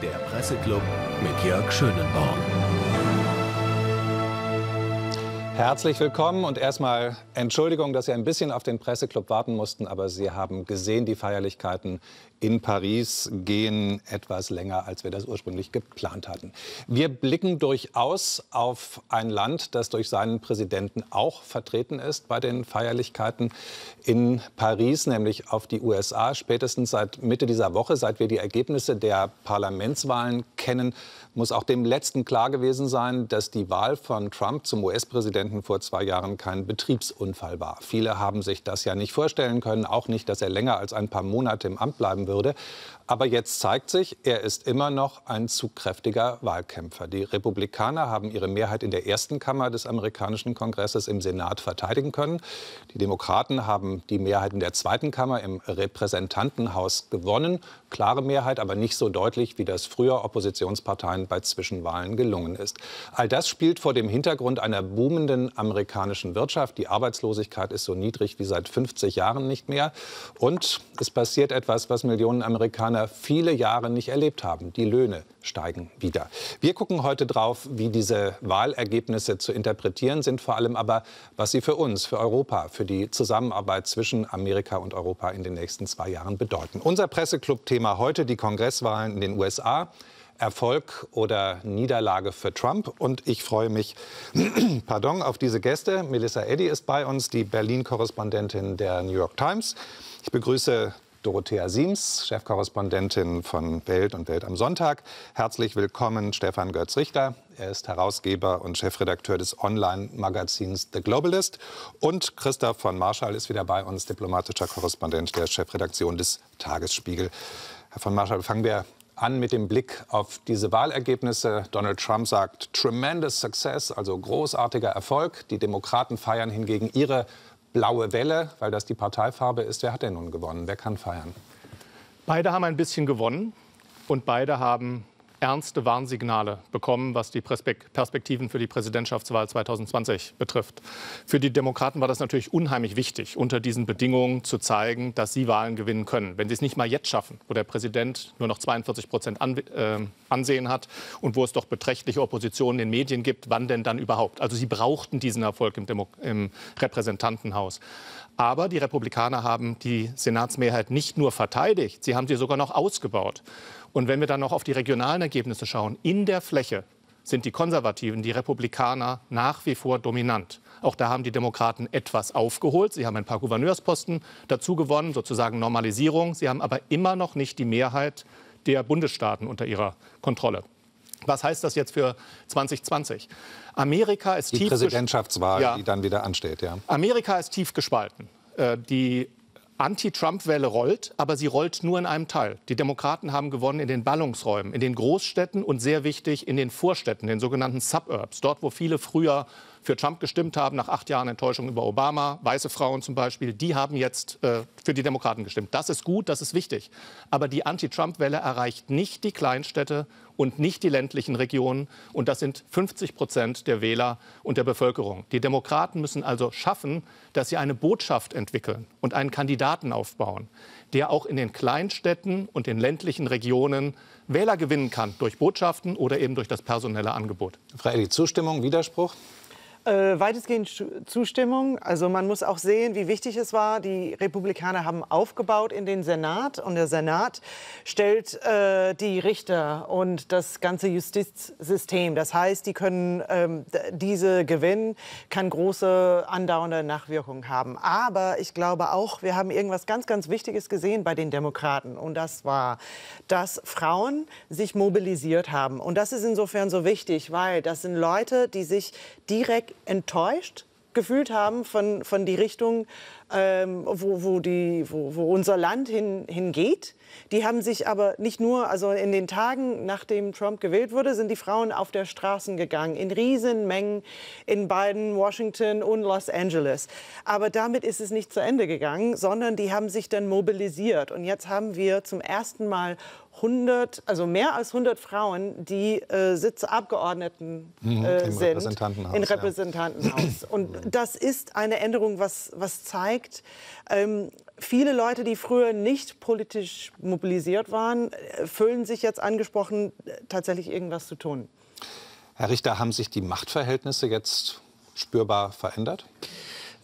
Der Presseclub mit Jörg Schönenborn. Herzlich willkommen und erstmal Entschuldigung, dass Sie ein bisschen auf den Presseclub warten mussten, aber Sie haben gesehen, die Feierlichkeiten in Paris gehen etwas länger, als wir das ursprünglich geplant hatten. Wir blicken durchaus auf ein Land, das durch seinen Präsidenten auch vertreten ist bei den Feierlichkeiten in Paris, nämlich auf die USA. Spätestens seit Mitte dieser Woche, seit wir die Ergebnisse der Parlamentswahlen kennen, muss auch dem Letzten klar gewesen sein, dass die Wahl von Trump zum US-Präsidenten vor zwei Jahren kein Betriebsunfall war. Viele haben sich das ja nicht vorstellen können, auch nicht, dass er länger als ein paar Monate im Amt bleiben würde. Aber jetzt zeigt sich, er ist immer noch ein zu kräftiger Wahlkämpfer. Die Republikaner haben ihre Mehrheit in der ersten Kammer des amerikanischen Kongresses im Senat verteidigen können. Die Demokraten haben die Mehrheit in der zweiten Kammer im Repräsentantenhaus gewonnen. Klare Mehrheit, aber nicht so deutlich, wie das früher Oppositionsparteien bei Zwischenwahlen gelungen ist. All das spielt vor dem Hintergrund einer boomenden amerikanischen Wirtschaft. Die Arbeitslosigkeit ist so niedrig wie seit 50 Jahren nicht mehr. Und es passiert etwas, was Millionen Amerikaner Amerikaner viele Jahre nicht erlebt haben. Die Löhne steigen wieder. Wir gucken heute drauf, wie diese Wahlergebnisse zu interpretieren sind, vor allem aber, was sie für uns, für Europa, für die Zusammenarbeit zwischen Amerika und Europa in den nächsten zwei Jahren bedeuten. Unser Presseclub-Thema heute die Kongresswahlen in den USA. Erfolg oder Niederlage für Trump. Und ich freue mich pardon, auf diese Gäste. Melissa Eddy ist bei uns, die Berlin-Korrespondentin der New York Times. Ich begrüße Dorothea Siems, Chefkorrespondentin von Welt und Welt am Sonntag. Herzlich willkommen Stefan Götz-Richter. Er ist Herausgeber und Chefredakteur des Online-Magazins The Globalist. Und Christoph von Marschall ist wieder bei uns, diplomatischer Korrespondent der Chefredaktion des Tagesspiegel. Herr von Marschall, fangen wir an mit dem Blick auf diese Wahlergebnisse. Donald Trump sagt tremendous success, also großartiger Erfolg. Die Demokraten feiern hingegen ihre blaue Welle, weil das die Parteifarbe ist. Wer hat denn nun gewonnen? Wer kann feiern? Beide haben ein bisschen gewonnen und beide haben ernste Warnsignale bekommen, was die Perspektiven für die Präsidentschaftswahl 2020 betrifft. Für die Demokraten war das natürlich unheimlich wichtig, unter diesen Bedingungen zu zeigen, dass sie Wahlen gewinnen können. Wenn sie es nicht mal jetzt schaffen, wo der Präsident nur noch 42 Prozent äh, Ansehen hat und wo es doch beträchtliche Opposition in den Medien gibt, wann denn dann überhaupt? Also sie brauchten diesen Erfolg im, Demo im Repräsentantenhaus. Aber die Republikaner haben die Senatsmehrheit nicht nur verteidigt, sie haben sie sogar noch ausgebaut. Und wenn wir dann noch auf die regionalen Ergebnisse schauen, in der Fläche sind die Konservativen, die Republikaner nach wie vor dominant. Auch da haben die Demokraten etwas aufgeholt. Sie haben ein paar Gouverneursposten dazu gewonnen, sozusagen Normalisierung. Sie haben aber immer noch nicht die Mehrheit der Bundesstaaten unter ihrer Kontrolle. Was heißt das jetzt für 2020? Amerika ist die tief Präsidentschaftswahl, ja. die dann wieder ansteht, ja. Amerika ist tief gespalten. Äh, die Anti-Trump-Welle rollt, aber sie rollt nur in einem Teil. Die Demokraten haben gewonnen in den Ballungsräumen, in den Großstädten und sehr wichtig in den Vorstädten, den sogenannten Suburbs, dort, wo viele früher für Trump gestimmt haben, nach acht Jahren Enttäuschung über Obama, weiße Frauen zum Beispiel, die haben jetzt äh, für die Demokraten gestimmt. Das ist gut, das ist wichtig. Aber die Anti-Trump-Welle erreicht nicht die Kleinstädte und nicht die ländlichen Regionen. Und das sind 50 Prozent der Wähler und der Bevölkerung. Die Demokraten müssen also schaffen, dass sie eine Botschaft entwickeln und einen Kandidaten aufbauen, der auch in den Kleinstädten und den ländlichen Regionen Wähler gewinnen kann, durch Botschaften oder eben durch das personelle Angebot. Frau Eddy, Zustimmung, Widerspruch? Äh, weitestgehend Zustimmung. Also man muss auch sehen, wie wichtig es war. Die Republikaner haben aufgebaut in den Senat und der Senat stellt äh, die Richter und das ganze Justizsystem. Das heißt, die können ähm, diese Gewinn kann große andauernde Nachwirkungen haben. Aber ich glaube auch, wir haben irgendwas ganz, ganz Wichtiges gesehen bei den Demokraten und das war, dass Frauen sich mobilisiert haben. Und das ist insofern so wichtig, weil das sind Leute, die sich direkt enttäuscht gefühlt haben von, von die Richtung, ähm, wo, wo, die, wo, wo unser Land hin, hingeht. Die haben sich aber nicht nur, also in den Tagen, nachdem Trump gewählt wurde, sind die Frauen auf der Straßen gegangen, in Riesenmengen in beiden Washington und Los Angeles. Aber damit ist es nicht zu Ende gegangen, sondern die haben sich dann mobilisiert. Und jetzt haben wir zum ersten Mal 100, also mehr als 100 Frauen, die äh, Sitzabgeordneten äh, Im sind Repräsentantenhaus, im Repräsentantenhaus. Ja. Und das ist eine Änderung, was, was zeigt, zeigt, ähm, viele Leute, die früher nicht politisch mobilisiert waren, äh, fühlen sich jetzt angesprochen, tatsächlich irgendwas zu tun. Herr Richter, haben sich die Machtverhältnisse jetzt spürbar verändert?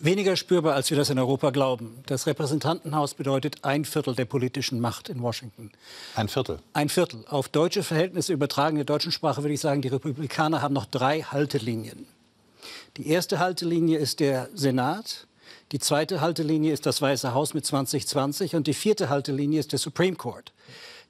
Weniger spürbar, als wir das in Europa glauben. Das Repräsentantenhaus bedeutet ein Viertel der politischen Macht in Washington. Ein Viertel? Ein Viertel. Auf deutsche Verhältnisse übertragen in der deutschen Sprache würde ich sagen, die Republikaner haben noch drei Haltelinien. Die erste Haltelinie ist der Senat. Die zweite Haltelinie ist das Weiße Haus mit 2020 und die vierte Haltelinie ist der Supreme Court.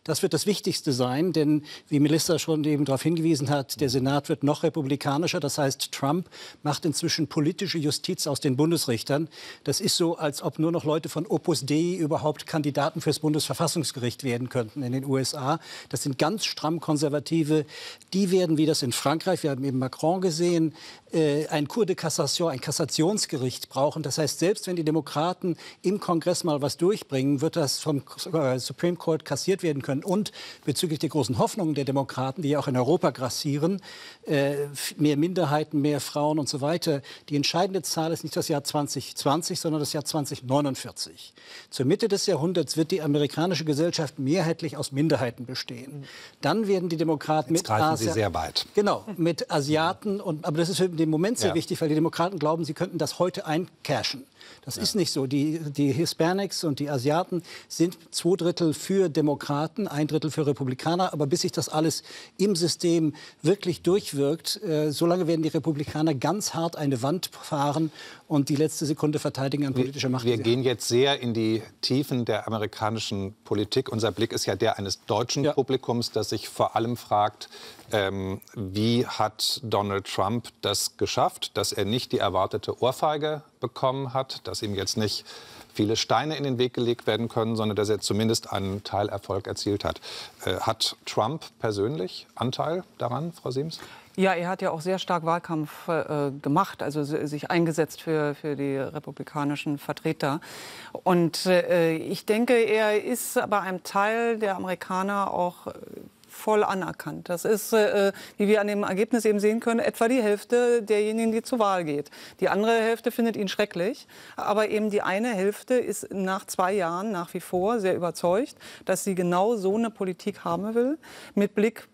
Das wird das Wichtigste sein, denn wie Melissa schon eben darauf hingewiesen hat, der Senat wird noch republikanischer. Das heißt, Trump macht inzwischen politische Justiz aus den Bundesrichtern. Das ist so, als ob nur noch Leute von Opus Dei überhaupt Kandidaten fürs Bundesverfassungsgericht werden könnten in den USA. Das sind ganz stramm Konservative. Die werden, wie das in Frankreich, wir haben eben Macron gesehen, äh, ein Cour de Cassation, ein Kassationsgericht brauchen. Das heißt, selbst wenn die Demokraten im Kongress mal was durchbringen, wird das vom äh, Supreme Court kassiert werden können. Und bezüglich der großen Hoffnungen der Demokraten, die ja auch in Europa grassieren, äh, mehr Minderheiten, mehr Frauen und so weiter, die entscheidende Zahl ist nicht das Jahr 2020, sondern das Jahr 2049. Zur Mitte des Jahrhunderts wird die amerikanische Gesellschaft mehrheitlich aus Minderheiten bestehen. Dann werden die Demokraten Jetzt mit Sie sehr weit. Genau, mit Asiaten und aber das ist für den Moment sehr ja. wichtig, weil die Demokraten glauben, sie könnten das heute eincashen. Das ja. ist nicht so. Die, die Hispanics und die Asiaten sind zwei Drittel für Demokraten, ein Drittel für Republikaner. Aber bis sich das alles im System wirklich durchwirkt, äh, solange werden die Republikaner ganz hart eine Wand fahren und die letzte Sekunde verteidigen an politischer Macht. Wir gehen jetzt sehr in die Tiefen der amerikanischen Politik. Unser Blick ist ja der eines deutschen ja. Publikums, das sich vor allem fragt, ähm, wie hat Donald Trump das geschafft, dass er nicht die erwartete Ohrfeige bekommen hat, dass ihm jetzt nicht viele Steine in den Weg gelegt werden können, sondern dass er zumindest einen Teilerfolg erzielt hat. Äh, hat Trump persönlich Anteil daran, Frau Siems? Ja, er hat ja auch sehr stark Wahlkampf äh, gemacht, also sich eingesetzt für, für die republikanischen Vertreter. Und äh, ich denke, er ist bei einem Teil der Amerikaner auch voll anerkannt. Das ist, äh, wie wir an dem Ergebnis eben sehen können, etwa die Hälfte derjenigen, die zur Wahl geht. Die andere Hälfte findet ihn schrecklich, aber eben die eine Hälfte ist nach zwei Jahren nach wie vor sehr überzeugt, dass sie genau so eine Politik haben will, mit Blick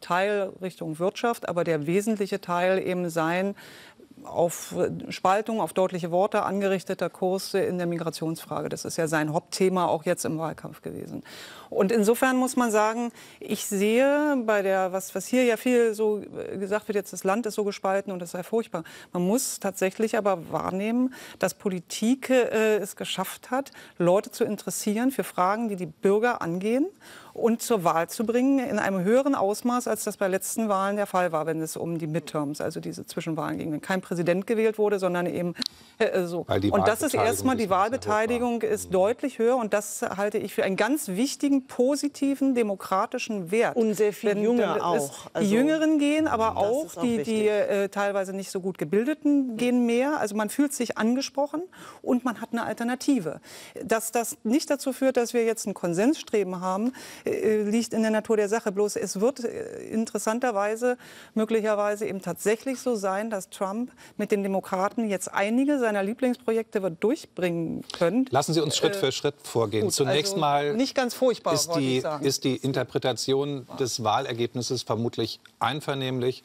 Teil Richtung Wirtschaft, aber der wesentliche Teil eben sein, auf Spaltung, auf deutliche Worte angerichteter Kurs in der Migrationsfrage. Das ist ja sein Hauptthema auch jetzt im Wahlkampf gewesen. Und insofern muss man sagen, ich sehe bei der, was, was hier ja viel so gesagt wird, jetzt das Land ist so gespalten und das sei furchtbar. Man muss tatsächlich aber wahrnehmen, dass Politik äh, es geschafft hat, Leute zu interessieren für Fragen, die die Bürger angehen und zur Wahl zu bringen in einem höheren Ausmaß, als das bei letzten Wahlen der Fall war, wenn es um die Midterms, also diese Zwischenwahlen ging, wenn kein Präsident gewählt wurde, sondern eben äh, äh so. Und das ist erstmal, die Wahlbeteiligung ist mhm. deutlich höher und das halte ich für einen ganz wichtigen, positiven, demokratischen Wert. Und sehr viele Junge auch. Also, die Jüngeren gehen, aber auch, auch die, die äh, teilweise nicht so gut gebildeten gehen mehr. Also man fühlt sich angesprochen und man hat eine Alternative. Dass das nicht dazu führt, dass wir jetzt ein Konsensstreben haben, äh, liegt in der Natur der Sache. Bloß es wird äh, interessanterweise möglicherweise eben tatsächlich so sein, dass Trump mit den Demokraten jetzt einige seiner Lieblingsprojekte wird durchbringen können. Lassen Sie uns Schritt äh, für Schritt vorgehen. Gut, Zunächst also mal nicht ganz furchtbar, ist die, ist die Interpretation des Wahlergebnisses vermutlich einvernehmlich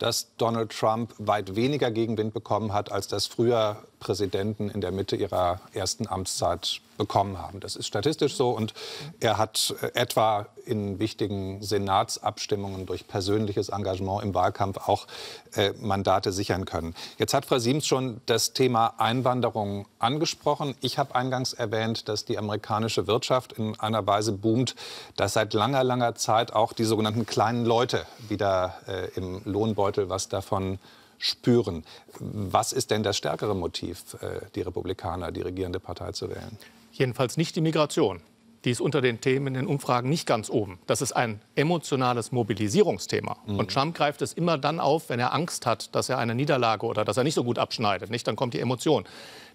dass Donald Trump weit weniger Gegenwind bekommen hat, als das früher Präsidenten in der Mitte ihrer ersten Amtszeit bekommen haben. Das ist statistisch so und er hat äh, etwa in wichtigen Senatsabstimmungen durch persönliches Engagement im Wahlkampf auch äh, Mandate sichern können. Jetzt hat Frau Siems schon das Thema Einwanderung angesprochen. Ich habe eingangs erwähnt, dass die amerikanische Wirtschaft in einer Weise boomt, dass seit langer, langer Zeit auch die sogenannten kleinen Leute wieder äh, im Lohnbeutel was davon spüren. Was ist denn das stärkere Motiv, äh, die Republikaner, die regierende Partei zu wählen? Jedenfalls nicht die Migration. Die ist unter den Themen in den Umfragen nicht ganz oben. Das ist ein emotionales Mobilisierungsthema. Mhm. Und Trump greift es immer dann auf, wenn er Angst hat, dass er eine Niederlage oder dass er nicht so gut abschneidet. Nicht? Dann kommt die Emotion.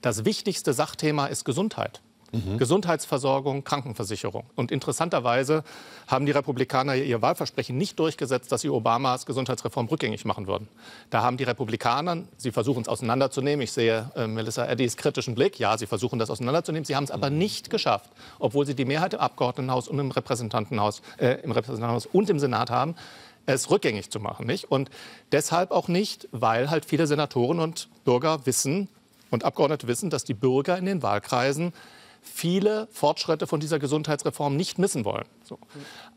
Das wichtigste Sachthema ist Gesundheit. Mhm. Gesundheitsversorgung, Krankenversicherung. Und interessanterweise haben die Republikaner ihr Wahlversprechen nicht durchgesetzt, dass sie Obamas Gesundheitsreform rückgängig machen würden. Da haben die Republikaner, sie versuchen es auseinanderzunehmen. Ich sehe äh, Melissa Eddys kritischen Blick. Ja, sie versuchen das auseinanderzunehmen. Sie haben es aber nicht geschafft, obwohl sie die Mehrheit im Abgeordnetenhaus und im Repräsentantenhaus, äh, im Repräsentantenhaus und im Senat haben, es rückgängig zu machen. Nicht? Und deshalb auch nicht, weil halt viele Senatoren und Bürger wissen und Abgeordnete wissen, dass die Bürger in den Wahlkreisen viele Fortschritte von dieser Gesundheitsreform nicht missen wollen. So.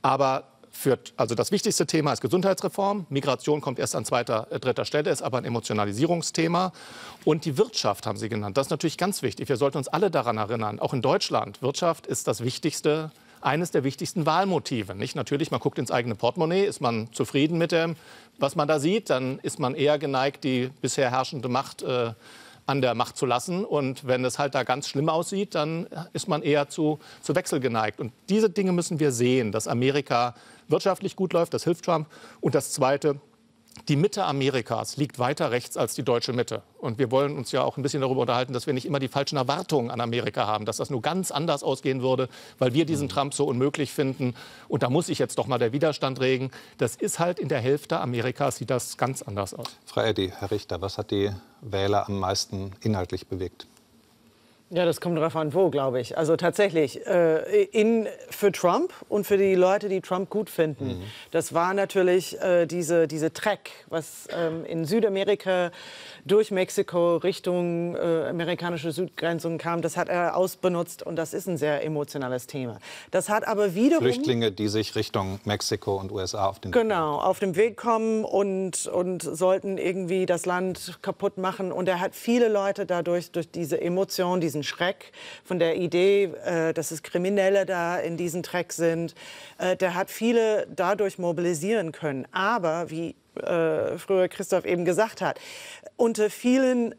Aber führt, also das wichtigste Thema ist Gesundheitsreform. Migration kommt erst an zweiter, äh, dritter Stelle, ist aber ein Emotionalisierungsthema. Und die Wirtschaft haben Sie genannt. Das ist natürlich ganz wichtig. Wir sollten uns alle daran erinnern. Auch in Deutschland. Wirtschaft ist das wichtigste eines der wichtigsten Wahlmotive. Nicht? Natürlich, man guckt ins eigene Portemonnaie, ist man zufrieden mit dem, was man da sieht, dann ist man eher geneigt, die bisher herrschende Macht äh, an der Macht zu lassen. Und wenn es halt da ganz schlimm aussieht, dann ist man eher zu, zu Wechsel geneigt. Und diese Dinge müssen wir sehen, dass Amerika wirtschaftlich gut läuft, das hilft Trump. Und das Zweite, die Mitte Amerikas liegt weiter rechts als die deutsche Mitte. Und wir wollen uns ja auch ein bisschen darüber unterhalten, dass wir nicht immer die falschen Erwartungen an Amerika haben, dass das nur ganz anders ausgehen würde, weil wir diesen mhm. Trump so unmöglich finden. Und da muss ich jetzt doch mal der Widerstand regen. Das ist halt in der Hälfte Amerikas sieht das ganz anders aus. Frau Eddy, Herr Richter, was hat die Wähler am meisten inhaltlich bewegt? Ja, das kommt darauf an, wo, glaube ich. Also tatsächlich, äh, in, für Trump und für die Leute, die Trump gut finden. Mhm. Das war natürlich äh, diese, diese Track, was ähm, in Südamerika durch Mexiko Richtung äh, amerikanische Südgrenzung kam. Das hat er ausbenutzt und das ist ein sehr emotionales Thema. Das hat aber wiederum... Flüchtlinge, die sich Richtung Mexiko und USA auf den Genau, auf dem Weg kommen und, und sollten irgendwie das Land kaputt machen. Und er hat viele Leute dadurch, durch diese Emotion, diesen Schreck von der Idee, äh, dass es Kriminelle da in diesem Track sind, äh, der hat viele dadurch mobilisieren können. Aber wie äh, früher Christoph eben gesagt hat, unter vielen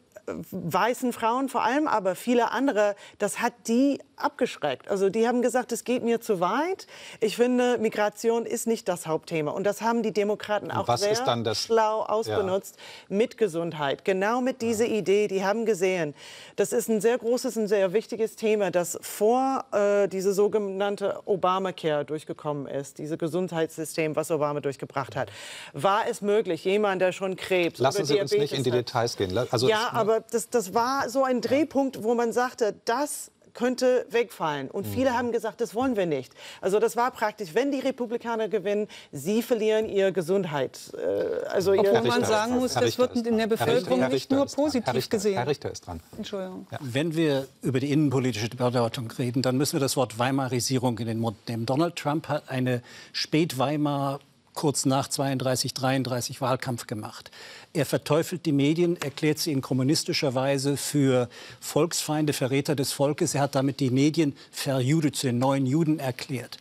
weißen Frauen vor allem, aber viele andere, das hat die abgeschreckt. Also die haben gesagt, es geht mir zu weit. Ich finde, Migration ist nicht das Hauptthema. Und das haben die Demokraten auch sehr schlau ausbenutzt ja. mit Gesundheit. Genau mit dieser ja. Idee. Die haben gesehen, das ist ein sehr großes und sehr wichtiges Thema, das vor äh, diese sogenannte Obamacare durchgekommen ist, dieses Gesundheitssystem, was Obama durchgebracht hat. War es möglich, jemand, der schon Krebs Lassen Sie uns nicht in die Details gehen. Also ja, aber das, das war so ein Drehpunkt, wo man sagte, das könnte wegfallen. Und viele mhm. haben gesagt, das wollen wir nicht. Also das war praktisch, wenn die Republikaner gewinnen, sie verlieren ihre Gesundheit. Äh, also Obwohl ihr man sagen muss, das wird in der Bevölkerung nicht nur positiv gesehen. Herr Richter ist dran. Entschuldigung. Ja. Wenn wir über die innenpolitische Bedeutung reden, dann müssen wir das Wort Weimarisierung in den Mund nehmen. Donald Trump hat eine Spät-Weimar kurz nach 32, 33 Wahlkampf gemacht. Er verteufelt die Medien, erklärt sie in kommunistischer Weise für Volksfeinde, Verräter des Volkes. Er hat damit die Medien verjudet, zu den neuen Juden erklärt.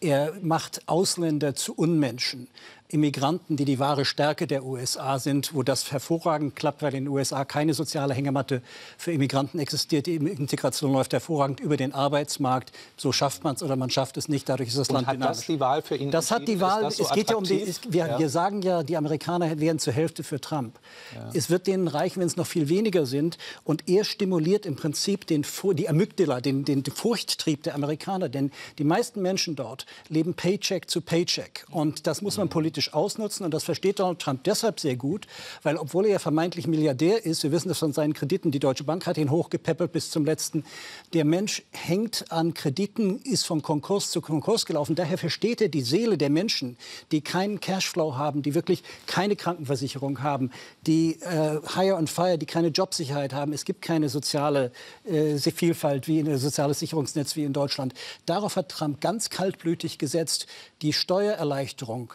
Er macht Ausländer zu Unmenschen. Immigranten, die die wahre Stärke der USA sind, wo das hervorragend klappt, weil in den USA keine soziale Hängematte für Immigranten existiert. Die Integration läuft hervorragend über den Arbeitsmarkt. So schafft man es oder man schafft es nicht. Dadurch ist das Und Land hat dynamisch. das die Wahl für ihn? Das hat die Wahl. So es geht ja um die. Es, wir, ja. wir, sagen ja, die Amerikaner wären zur Hälfte für Trump. Ja. Es wird denen reichen, wenn es noch viel weniger sind. Und er stimuliert im Prinzip den, die Amygdala, den, den Furchttrieb der Amerikaner. Denn die meisten Menschen dort leben Paycheck zu Paycheck. Und das muss man politisch politisch ausnutzen. Und das versteht Donald Trump deshalb sehr gut, weil obwohl er ja vermeintlich Milliardär ist, wir wissen das von seinen Krediten, die Deutsche Bank hat ihn hochgepäppelt bis zum letzten, der Mensch hängt an Krediten, ist von Konkurs zu Konkurs gelaufen. Daher versteht er die Seele der Menschen, die keinen Cashflow haben, die wirklich keine Krankenversicherung haben, die äh, Hire and Fire, die keine Jobsicherheit haben. Es gibt keine soziale äh, Vielfalt wie ein soziales Sicherungsnetz wie in Deutschland. Darauf hat Trump ganz kaltblütig gesetzt. Die Steuererleichterung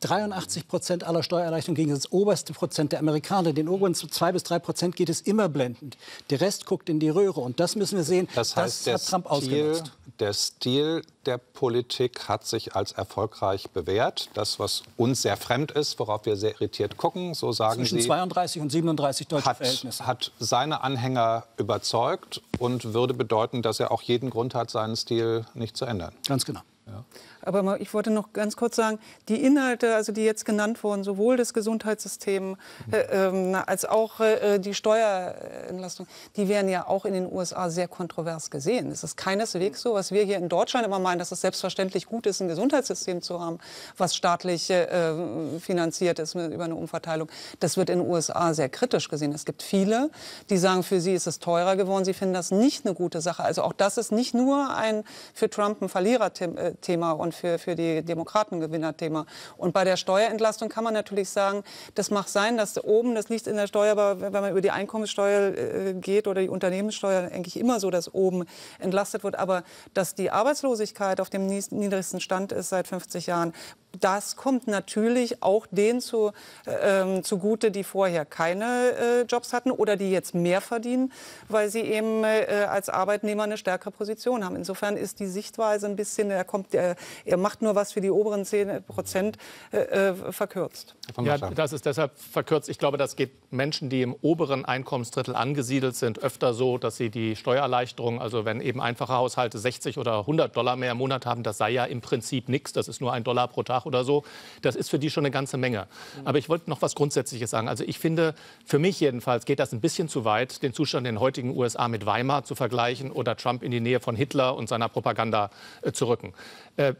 83 Prozent aller Steuererleichterungen gegen das oberste Prozent der Amerikaner. Den oberen zwei bis drei Prozent geht es immer blendend. Der Rest guckt in die Röhre. Und das müssen wir sehen. Das heißt, das hat Trump Stil, ausgenutzt. Der Stil der Politik hat sich als erfolgreich bewährt. Das, was uns sehr fremd ist, worauf wir sehr irritiert gucken, so sagen Zwischen Sie. Zwischen 32 und 37 deutsche hat, Verhältnisse. Hat seine Anhänger überzeugt und würde bedeuten, dass er auch jeden Grund hat, seinen Stil nicht zu ändern. Ganz genau. Ja. Aber ich wollte noch ganz kurz sagen, die Inhalte, also die jetzt genannt wurden, sowohl das Gesundheitssystem äh, äh, als auch äh, die Steuerentlastung, die werden ja auch in den USA sehr kontrovers gesehen. Es ist keineswegs so, was wir hier in Deutschland immer meinen, dass es selbstverständlich gut ist, ein Gesundheitssystem zu haben, was staatlich äh, finanziert ist über eine Umverteilung. Das wird in den USA sehr kritisch gesehen. Es gibt viele, die sagen, für sie ist es teurer geworden. Sie finden das nicht eine gute Sache. Also auch das ist nicht nur ein für Trump ein Verliererthema und für, für die Demokraten Gewinnerthema. Und bei der Steuerentlastung kann man natürlich sagen, das mag sein, dass oben, das liegt in der Steuer, aber wenn man über die Einkommenssteuer äh, geht oder die Unternehmenssteuer, eigentlich immer so, dass oben entlastet wird. Aber dass die Arbeitslosigkeit auf dem niedrigsten Stand ist seit 50 Jahren, das kommt natürlich auch denen zu, äh, zugute, die vorher keine äh, Jobs hatten oder die jetzt mehr verdienen, weil sie eben äh, als Arbeitnehmer eine stärkere Position haben. Insofern ist die Sichtweise ein bisschen, er, kommt, er, er macht nur was für die oberen 10 Prozent äh, äh, verkürzt. Ja, das ist deshalb verkürzt. Ich glaube, das geht Menschen, die im oberen Einkommensdrittel angesiedelt sind, öfter so, dass sie die Steuererleichterung, also wenn eben einfache Haushalte 60 oder 100 Dollar mehr im Monat haben, das sei ja im Prinzip nichts, das ist nur ein Dollar pro Tag oder so. Das ist für die schon eine ganze Menge. Aber ich wollte noch was Grundsätzliches sagen. Also ich finde, für mich jedenfalls geht das ein bisschen zu weit, den Zustand in den heutigen USA mit Weimar zu vergleichen oder Trump in die Nähe von Hitler und seiner Propaganda äh, zu rücken. Äh,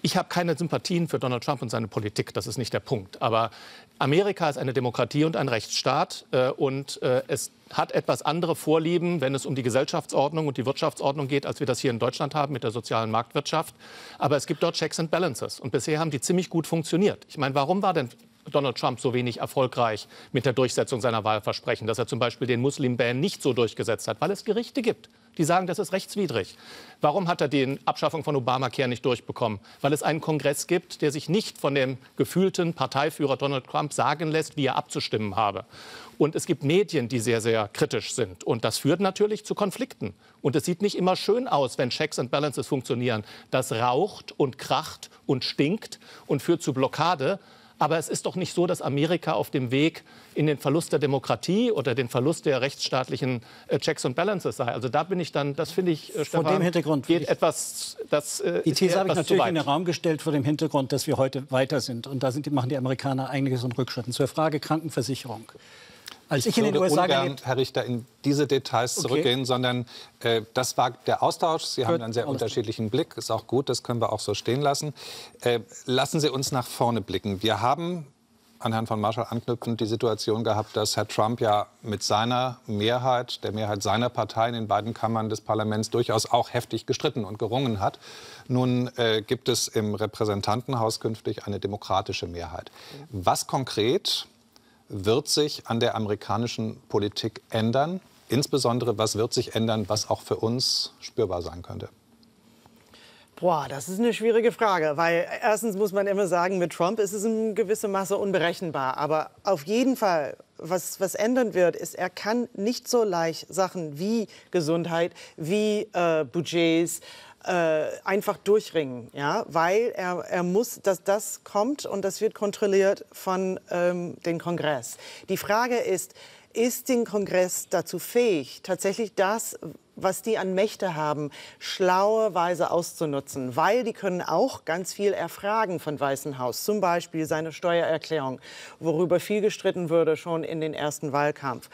ich habe keine Sympathien für Donald Trump und seine Politik, das ist nicht der Punkt. Aber Amerika ist eine Demokratie und ein Rechtsstaat äh, und äh, es hat etwas andere Vorlieben, wenn es um die Gesellschaftsordnung und die Wirtschaftsordnung geht, als wir das hier in Deutschland haben mit der sozialen Marktwirtschaft. Aber es gibt dort Checks and Balances und bisher haben die ziemlich gut funktioniert. Ich meine, warum war denn Donald Trump so wenig erfolgreich mit der Durchsetzung seiner Wahlversprechen, dass er zum Beispiel den Muslim-Ban nicht so durchgesetzt hat, weil es Gerichte gibt, die sagen, das ist rechtswidrig. Warum hat er die Abschaffung von Obamacare nicht durchbekommen? Weil es einen Kongress gibt, der sich nicht von dem gefühlten Parteiführer Donald Trump sagen lässt, wie er abzustimmen habe. Und es gibt Medien, die sehr, sehr kritisch sind. Und das führt natürlich zu Konflikten. Und es sieht nicht immer schön aus, wenn Checks and Balances funktionieren. Das raucht und kracht und stinkt und führt zu Blockade. Aber es ist doch nicht so, dass Amerika auf dem Weg in den Verlust der Demokratie oder den Verlust der rechtsstaatlichen äh, Checks and Balances sei. Also da bin ich dann, das finde ich, äh, vor dem Hintergrund geht etwas, das äh, Die These habe ich natürlich in den Raum gestellt vor dem Hintergrund, dass wir heute weiter sind. Und da sind, machen die Amerikaner einiges und Rückschritt. zur Frage Krankenversicherung. Als ich, ich in den USA ungern, Herr Richter, in diese Details zurückgehen, okay. sondern äh, das war der Austausch. Sie Hört haben einen sehr unterschiedlichen Blick. Ist auch gut, das können wir auch so stehen lassen. Äh, lassen Sie uns nach vorne blicken. Wir haben an Herrn von Marschall anknüpfend die Situation gehabt, dass Herr Trump ja mit seiner Mehrheit, der Mehrheit seiner Partei in den beiden Kammern des Parlaments durchaus auch heftig gestritten und gerungen hat. Nun äh, gibt es im Repräsentantenhaus künftig eine demokratische Mehrheit. Was konkret wird sich an der amerikanischen Politik ändern? Insbesondere, was wird sich ändern, was auch für uns spürbar sein könnte? Boah, das ist eine schwierige Frage, weil erstens muss man immer sagen, mit Trump ist es in gewisser Maße unberechenbar. Aber auf jeden Fall, was, was ändern wird, ist, er kann nicht so leicht Sachen wie Gesundheit, wie äh, Budgets, einfach durchringen, ja, weil er, er muss, dass das kommt und das wird kontrolliert von ähm, dem Kongress. Die Frage ist, ist der Kongress dazu fähig, tatsächlich das, was die an Mächte haben, schlaue Weise auszunutzen, weil die können auch ganz viel erfragen von Weißen Haus, zum Beispiel seine Steuererklärung, worüber viel gestritten wurde schon in den ersten Wahlkampf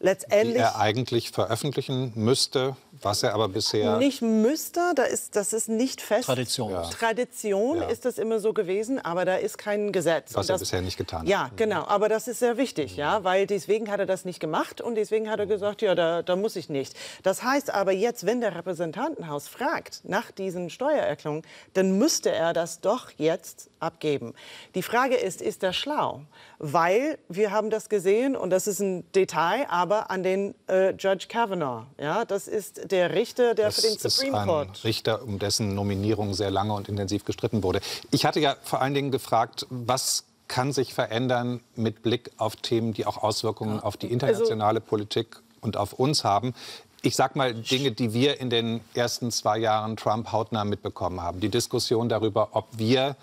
letztendlich. Die er eigentlich veröffentlichen müsste, was er aber bisher. Nicht müsste, da ist, das ist nicht fest. Tradition. Ja. Tradition ja. ist das immer so gewesen, aber da ist kein Gesetz. Was das, er bisher nicht getan hat. Ja, genau. Aber das ist sehr wichtig, ja, weil deswegen hat er das nicht gemacht und deswegen hat er gesagt, ja, da, da muss ich nicht. Das heißt aber jetzt, wenn der Repräsentantenhaus fragt nach diesen Steuererklärungen, dann müsste er das doch jetzt abgeben. Die Frage ist, ist er schlau? Weil wir haben das gesehen und das ist ein Detail, aber an den äh, Judge Kavanaugh. Ja, das ist der Richter, der das für den Supreme Court. Ein Richter, um dessen Nominierung sehr lange und intensiv gestritten wurde. Ich hatte ja vor allen Dingen gefragt, was kann sich verändern mit Blick auf Themen, die auch Auswirkungen auf die internationale also, Politik und auf uns haben ich sag mal Dinge, die wir in den ersten zwei Jahren Trump hautnah mitbekommen haben. Die Diskussion darüber, ob wir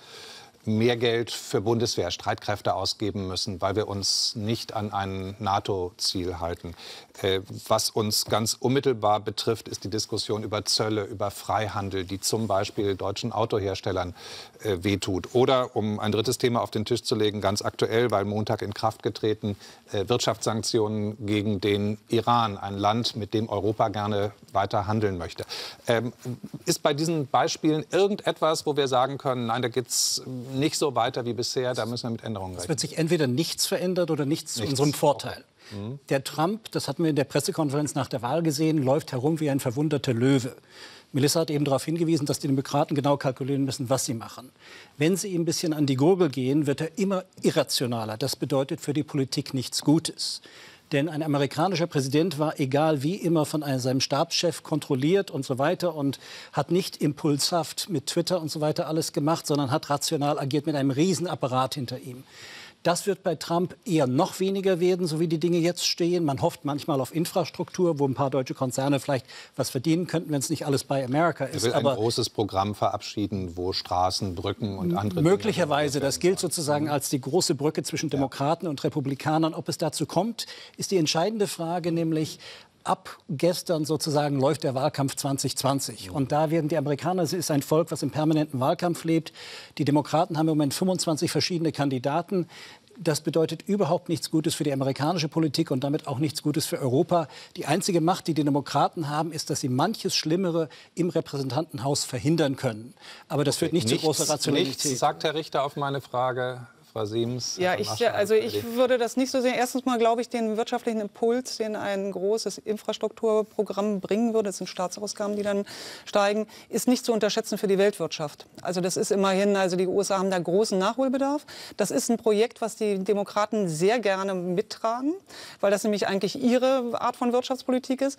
mehr Geld für Bundeswehr, Streitkräfte ausgeben müssen, weil wir uns nicht an ein NATO-Ziel halten. Äh, was uns ganz unmittelbar betrifft, ist die Diskussion über Zölle, über Freihandel, die zum Beispiel deutschen Autoherstellern äh, wehtut. Oder, um ein drittes Thema auf den Tisch zu legen, ganz aktuell, weil Montag in Kraft getreten, äh, Wirtschaftssanktionen gegen den Iran, ein Land, mit dem Europa gerne weiter handeln möchte. Ähm, ist bei diesen Beispielen irgendetwas, wo wir sagen können, nein, da geht es nicht so weiter wie bisher, da müssen wir mit Änderungen rechnen? Es wird sich entweder nichts verändert oder nichts, nichts. zu unserem Vorteil. Mhm. Der Trump, das hatten wir in der Pressekonferenz nach der Wahl gesehen, läuft herum wie ein verwunderter Löwe. Melissa hat eben darauf hingewiesen, dass die Demokraten genau kalkulieren müssen, was sie machen. Wenn sie ihm ein bisschen an die Gurgel gehen, wird er immer irrationaler. Das bedeutet für die Politik nichts Gutes. Denn ein amerikanischer Präsident war, egal wie immer, von einem, seinem Stabschef kontrolliert und so weiter und hat nicht impulshaft mit Twitter und so weiter alles gemacht, sondern hat rational agiert mit einem Riesenapparat hinter ihm. Das wird bei Trump eher noch weniger werden, so wie die Dinge jetzt stehen. Man hofft manchmal auf Infrastruktur, wo ein paar deutsche Konzerne vielleicht was verdienen könnten, wenn es nicht alles bei America ist. Er will Aber ein großes Programm verabschieden, wo Straßen, Brücken und andere Möglicherweise. Das gilt sozusagen als die große Brücke zwischen Demokraten ja. und Republikanern. Ob es dazu kommt, ist die entscheidende Frage, nämlich ab gestern sozusagen läuft der Wahlkampf 2020. Und da werden die Amerikaner, es ist ein Volk, was im permanenten Wahlkampf lebt. Die Demokraten haben im Moment 25 verschiedene Kandidaten. Das bedeutet überhaupt nichts Gutes für die amerikanische Politik und damit auch nichts Gutes für Europa. Die einzige Macht, die die Demokraten haben, ist, dass sie manches Schlimmere im Repräsentantenhaus verhindern können. Aber das führt nicht nichts, zu großer Rationalität. Nichts, sagt Herr Richter auf meine Frage. Frau Siems? Ja, ich, also ich würde das nicht so sehen. Erstens mal glaube ich, den wirtschaftlichen Impuls, den ein großes Infrastrukturprogramm bringen würde, das sind Staatsausgaben, die dann steigen, ist nicht zu unterschätzen für die Weltwirtschaft. Also das ist immerhin, also die USA haben da großen Nachholbedarf. Das ist ein Projekt, was die Demokraten sehr gerne mittragen, weil das nämlich eigentlich ihre Art von Wirtschaftspolitik ist.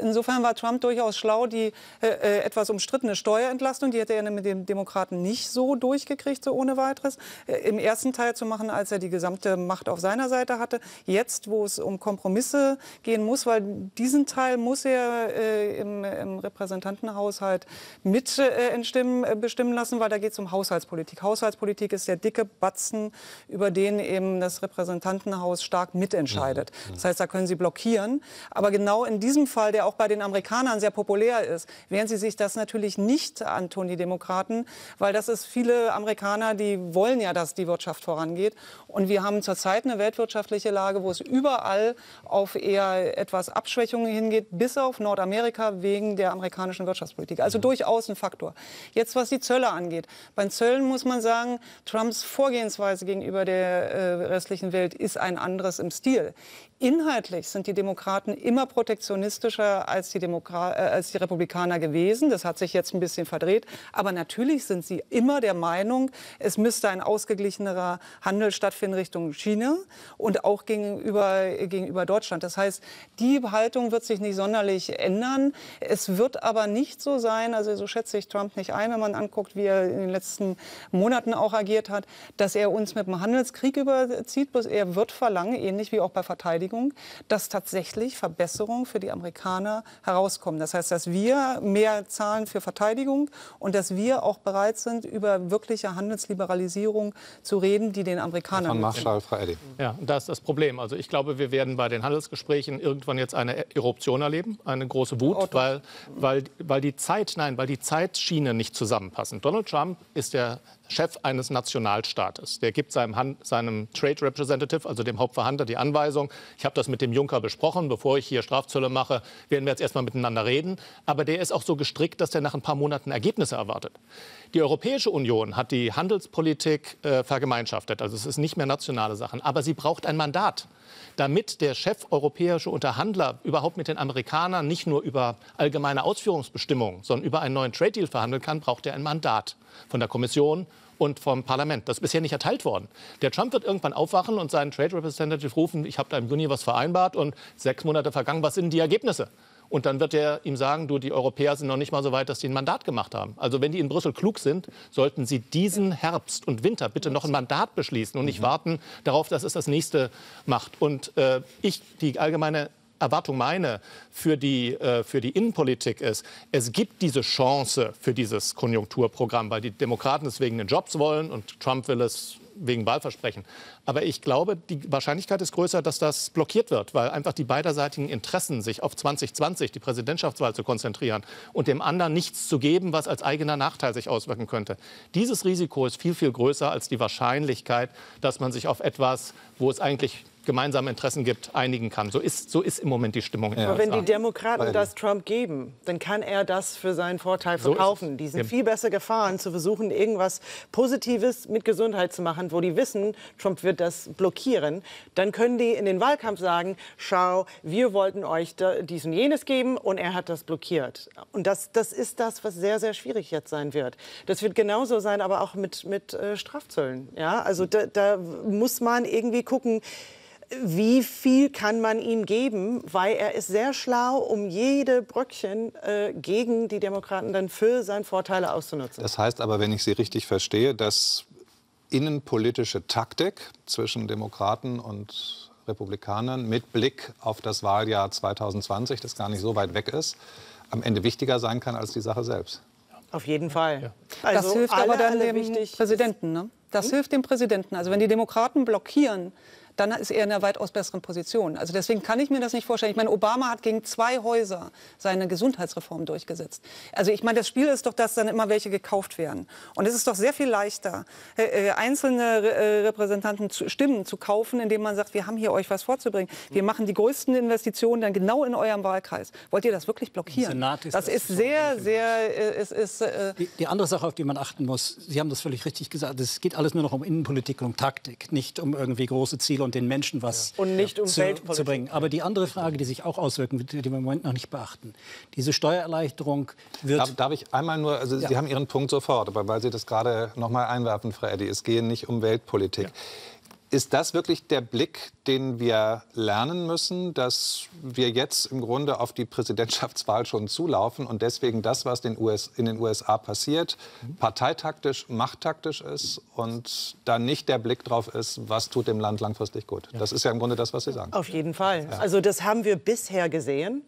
Insofern war Trump durchaus schlau, die äh, äh etwas umstrittene Steuerentlastung, die hätte er mit den Demokraten nicht so durchgekriegt, so ohne weiteres. Äh, Im ersten ersten Teil zu machen, als er die gesamte Macht auf seiner Seite hatte. Jetzt, wo es um Kompromisse gehen muss, weil diesen Teil muss er äh, im, im, Repräsentantenhaushalt mit äh, äh, bestimmen lassen, weil da geht es um Haushaltspolitik. Haushaltspolitik ist der dicke Batzen, über den eben das Repräsentantenhaus stark mitentscheidet. Mhm. Das heißt, da können sie blockieren. Aber genau in diesem Fall, der auch bei den Amerikanern sehr populär ist, werden sie sich das natürlich nicht antun, die Demokraten, weil das ist viele Amerikaner, die wollen ja, dass die Wirtschaft Wirtschaft vorangeht. Und wir haben zurzeit eine weltwirtschaftliche Lage, wo es überall auf eher etwas Abschwächungen hingeht, bis auf Nordamerika wegen der amerikanischen Wirtschaftspolitik. Also mhm. durchaus ein Faktor. Jetzt, was die Zölle angeht. Bei Zöllen muss man sagen, Trumps Vorgehensweise gegenüber der äh, restlichen Welt ist ein anderes im Stil. Inhaltlich sind die Demokraten immer protektionistischer als die, Demokra äh, als die Republikaner gewesen. Das hat sich jetzt ein bisschen verdreht. Aber natürlich sind sie immer der Meinung, es müsste ein ausgeglichenerer Handel stattfinden Richtung China und auch gegenüber, gegenüber Deutschland. Das heißt, die Haltung wird sich nicht sonderlich ändern. Es wird aber nicht so sein, also so schätze ich Trump nicht ein, wenn man anguckt, wie er in den letzten Monaten auch agiert hat, dass er uns mit einem Handelskrieg überzieht. Er wird verlangen, ähnlich wie auch bei Verteidigung, Verteidigung, dass tatsächlich Verbesserungen für die Amerikaner herauskommen. Das heißt, dass wir mehr zahlen für Verteidigung und dass wir auch bereit sind, über wirkliche Handelsliberalisierung zu reden, die den Amerikanern. Von Marschall, Frau Eddy. Ja, das ist das Problem. Also ich glaube, wir werden bei den Handelsgesprächen irgendwann jetzt eine Eruption erleben, eine große Wut, weil, weil, weil die Zeit, nein, weil die Zeitschiene nicht zusammenpassen. Donald Trump ist der Chef eines Nationalstaates. Der gibt seinem, seinem, Trade Representative, also dem Hauptverhandler, die Anweisung, ich habe das mit dem Juncker besprochen, bevor ich hier Strafzölle mache, werden wir jetzt erstmal miteinander reden. Aber der ist auch so gestrickt, dass der nach ein paar Monaten Ergebnisse erwartet. Die Europäische Union hat die Handelspolitik äh, vergemeinschaftet, also es ist nicht mehr nationale Sachen, aber sie braucht ein Mandat damit der Chef europäische Unterhandler überhaupt mit den Amerikanern nicht nur über allgemeine Ausführungsbestimmungen, sondern über einen neuen Trade Deal verhandeln kann, braucht er ein Mandat von der Kommission und vom Parlament. Das ist bisher nicht erteilt worden. Der Trump wird irgendwann aufwachen und seinen Trade Representative rufen, ich habe da im Juni was vereinbart und sechs Monate vergangen, was sind die Ergebnisse? Und dann wird er ihm sagen, du, die Europäer sind noch nicht mal so weit, dass sie ein Mandat gemacht haben. Also wenn die in Brüssel klug sind, sollten sie diesen Herbst und Winter bitte noch ein Mandat beschließen und nicht mhm. warten darauf, dass es das nächste macht. Und äh, ich, die allgemeine Erwartung meine für die, äh, für die Innenpolitik ist, es gibt diese Chance für dieses Konjunkturprogramm, weil die Demokraten es wegen den Jobs wollen und Trump will es wegen Wahlversprechen. Aber ich glaube, die Wahrscheinlichkeit ist größer, dass das blockiert wird, weil einfach die beiderseitigen Interessen, sich auf 2020, die Präsidentschaftswahl, zu konzentrieren und dem anderen nichts zu geben, was als eigener Nachteil sich auswirken könnte. Dieses Risiko ist viel, viel größer als die Wahrscheinlichkeit, dass man sich auf etwas, wo es eigentlich gemeinsame Interessen gibt, einigen kann. So ist, so ist im Moment die Stimmung. In Aber wenn die. Demokraten das Trump geben, dann kann er das für seinen Vorteil So verkaufen. es. die sind Ja. viel besser gefahren, zu versuchen, irgendwas Positives mit Gesundheit zu machen, wo die wissen, Trump wird das blockieren. Dann können die in den Wahlkampf sagen, schau, wir wollten euch dies und jenes geben und er hat das blockiert. Und das, das ist das, was sehr, sehr schwierig jetzt sein wird. Das wird genauso sein, aber auch mit, mit äh, Strafzöllen. Ja? Also da, da muss man irgendwie gucken, wie viel kann man ihm geben, weil er ist sehr schlau, um jede Bröckchen äh, gegen die Demokraten dann für seine Vorteile auszunutzen. Das heißt aber, wenn ich Sie richtig verstehe, dass innenpolitische Taktik zwischen Demokraten und Republikanern mit Blick auf das Wahljahr 2020, das gar nicht so weit weg ist, am Ende wichtiger sein kann als die Sache selbst. Auf jeden Fall. Das Also hilft alle, aber dann dem. Präsidenten. Ne? Das hilft dem Präsidenten. Also wenn die Demokraten blockieren, dann ist er in einer weitaus besseren Position. Also deswegen kann ich mir das nicht vorstellen. Ich meine, Obama hat gegen zwei Häuser seine Gesundheitsreform durchgesetzt. Also ich meine, das Spiel ist doch, dass dann immer welche gekauft werden. Und es ist doch sehr viel leichter, äh, äh, einzelne äh, Repräsentanten zu, Stimmen zu kaufen, indem man sagt, wir haben hier euch was vorzubringen. Wir machen die größten Investitionen dann genau in eurem Wahlkreis. Wollt ihr das wirklich blockieren? Senat ist das das ist sehr, sehr, es ist, äh, Die, die andere Sache, auf die man achten muss, Sie haben das völlig richtig gesagt, es geht alles nur noch um Innenpolitik und um Taktik, nicht um irgendwie große Ziele und den Menschen was Und nicht um zu, zu bringen. Aber die andere Frage, die sich auch auswirken wird, die wir im Moment noch nicht beachten, diese Steuererleichterung wird... Darf, darf ich einmal nur, also Sie haben Ihren Punkt sofort, aber weil Sie das gerade noch mal einwerfen, Frau Eddy, es gehe nicht um Weltpolitik. Ist das wirklich der Blick, den wir lernen müssen, dass wir jetzt im Grunde auf die Präsidentschaftswahl schon zulaufen und deswegen das, was den US, in den USA passiert, parteitaktisch, machttaktisch ist und da nicht der Blick drauf ist, was tut dem Land langfristig gut? Das ist ja im Grunde das, was Sie sagen. Auf jeden Fall. Also das haben wir bisher gesehen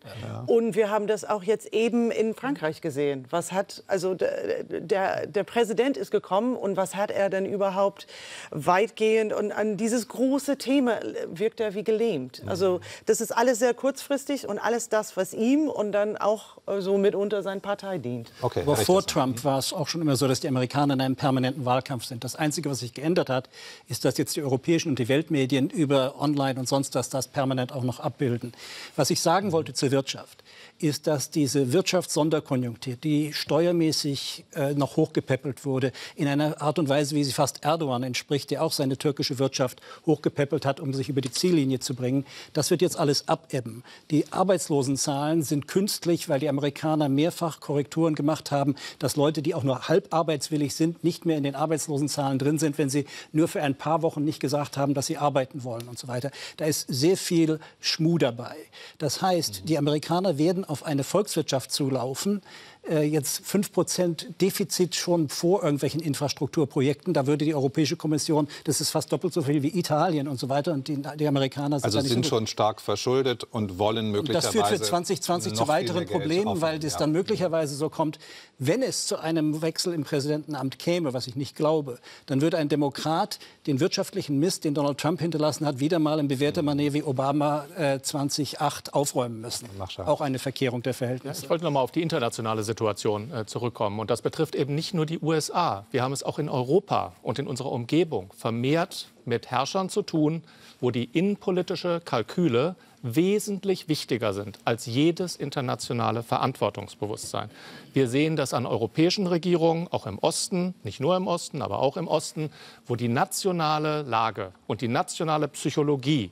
und wir haben das auch jetzt eben in Frankreich gesehen. Was hat also der, der, der Präsident ist gekommen und was hat er denn überhaupt weitgehend und an dieses große Thema wirkt er wie gelähmt. Also das ist alles sehr kurzfristig und alles das, was ihm und dann auch äh, so mitunter seiner Partei dient. Okay, Aber vor. Trump war es auch schon immer so, dass die Amerikaner in einem permanenten Wahlkampf sind. Das Einzige, was sich geändert hat, ist, dass jetzt die europäischen und die Weltmedien über Online und sonst was das permanent auch noch abbilden. Was ich sagen wollte zur Wirtschaft, ist, dass diese Wirtschaftssonderkonjunktur, die steuermäßig äh, noch hochgepäppelt wurde, in einer Art und Weise, wie sie fast Erdogan entspricht, der auch seine türkische Wirtschaft hochgepäppelt hat, um sich über die Ziellinie zu bringen, das wird jetzt alles abebben. Die Arbeitslosenzahlen sind künstlich, weil die Amerikaner mehrfach Korrekturen gemacht haben, dass Leute, die auch nur halb arbeitswillig sind, nicht mehr in den Arbeitslosenzahlen drin sind, wenn sie nur für ein paar Wochen nicht gesagt haben, dass sie arbeiten wollen und so weiter. Da ist sehr viel Schmuh dabei. Das heißt, die Amerikaner werden auf eine Volkswirtschaft zulaufen, äh, jetzt 5% Defizit schon vor irgendwelchen Infrastrukturprojekten. Da würde die Europäische Kommission, das ist fast doppelt so viel wie Italien und so weiter. Und die, die Amerikaner sind Also sind so schon stark verschuldet und wollen und möglicherweise das führt für 2020 zu weiteren Problemen, offen. weil das Ja. dann möglicherweise so kommt, wenn es zu einem Wechsel im Präsidentenamt käme, was ich nicht glaube, dann würde ein Demokrat den wirtschaftlichen Mist, den Donald Trump hinterlassen hat, wieder mal in bewährter Manier wie Obama äh, 2008 aufräumen müssen. Auch eine Verkehrung der Verhältnisse. Ich wollte noch mal auf die internationale Situation äh, zurückkommen. Und das betrifft eben nicht nur die USA. Wir haben es auch in Europa und in unserer Umgebung vermehrt mit Herrschern zu tun, wo die innenpolitische Kalküle wesentlich wichtiger sind als jedes internationale Verantwortungsbewusstsein. Wir sehen das an europäischen Regierungen, auch im Osten, nicht nur im Osten, aber auch im Osten, wo die nationale Lage und die nationale Psychologie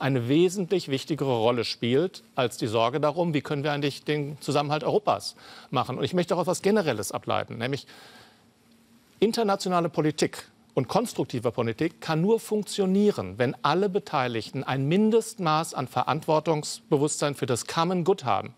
eine wesentlich wichtigere Rolle spielt als die Sorge darum, wie können wir eigentlich den Zusammenhalt Europas machen. Und ich möchte auch etwas Generelles ableiten, nämlich internationale Politik und konstruktive Politik kann nur funktionieren, wenn alle Beteiligten ein Mindestmaß an Verantwortungsbewusstsein für das Common Good haben.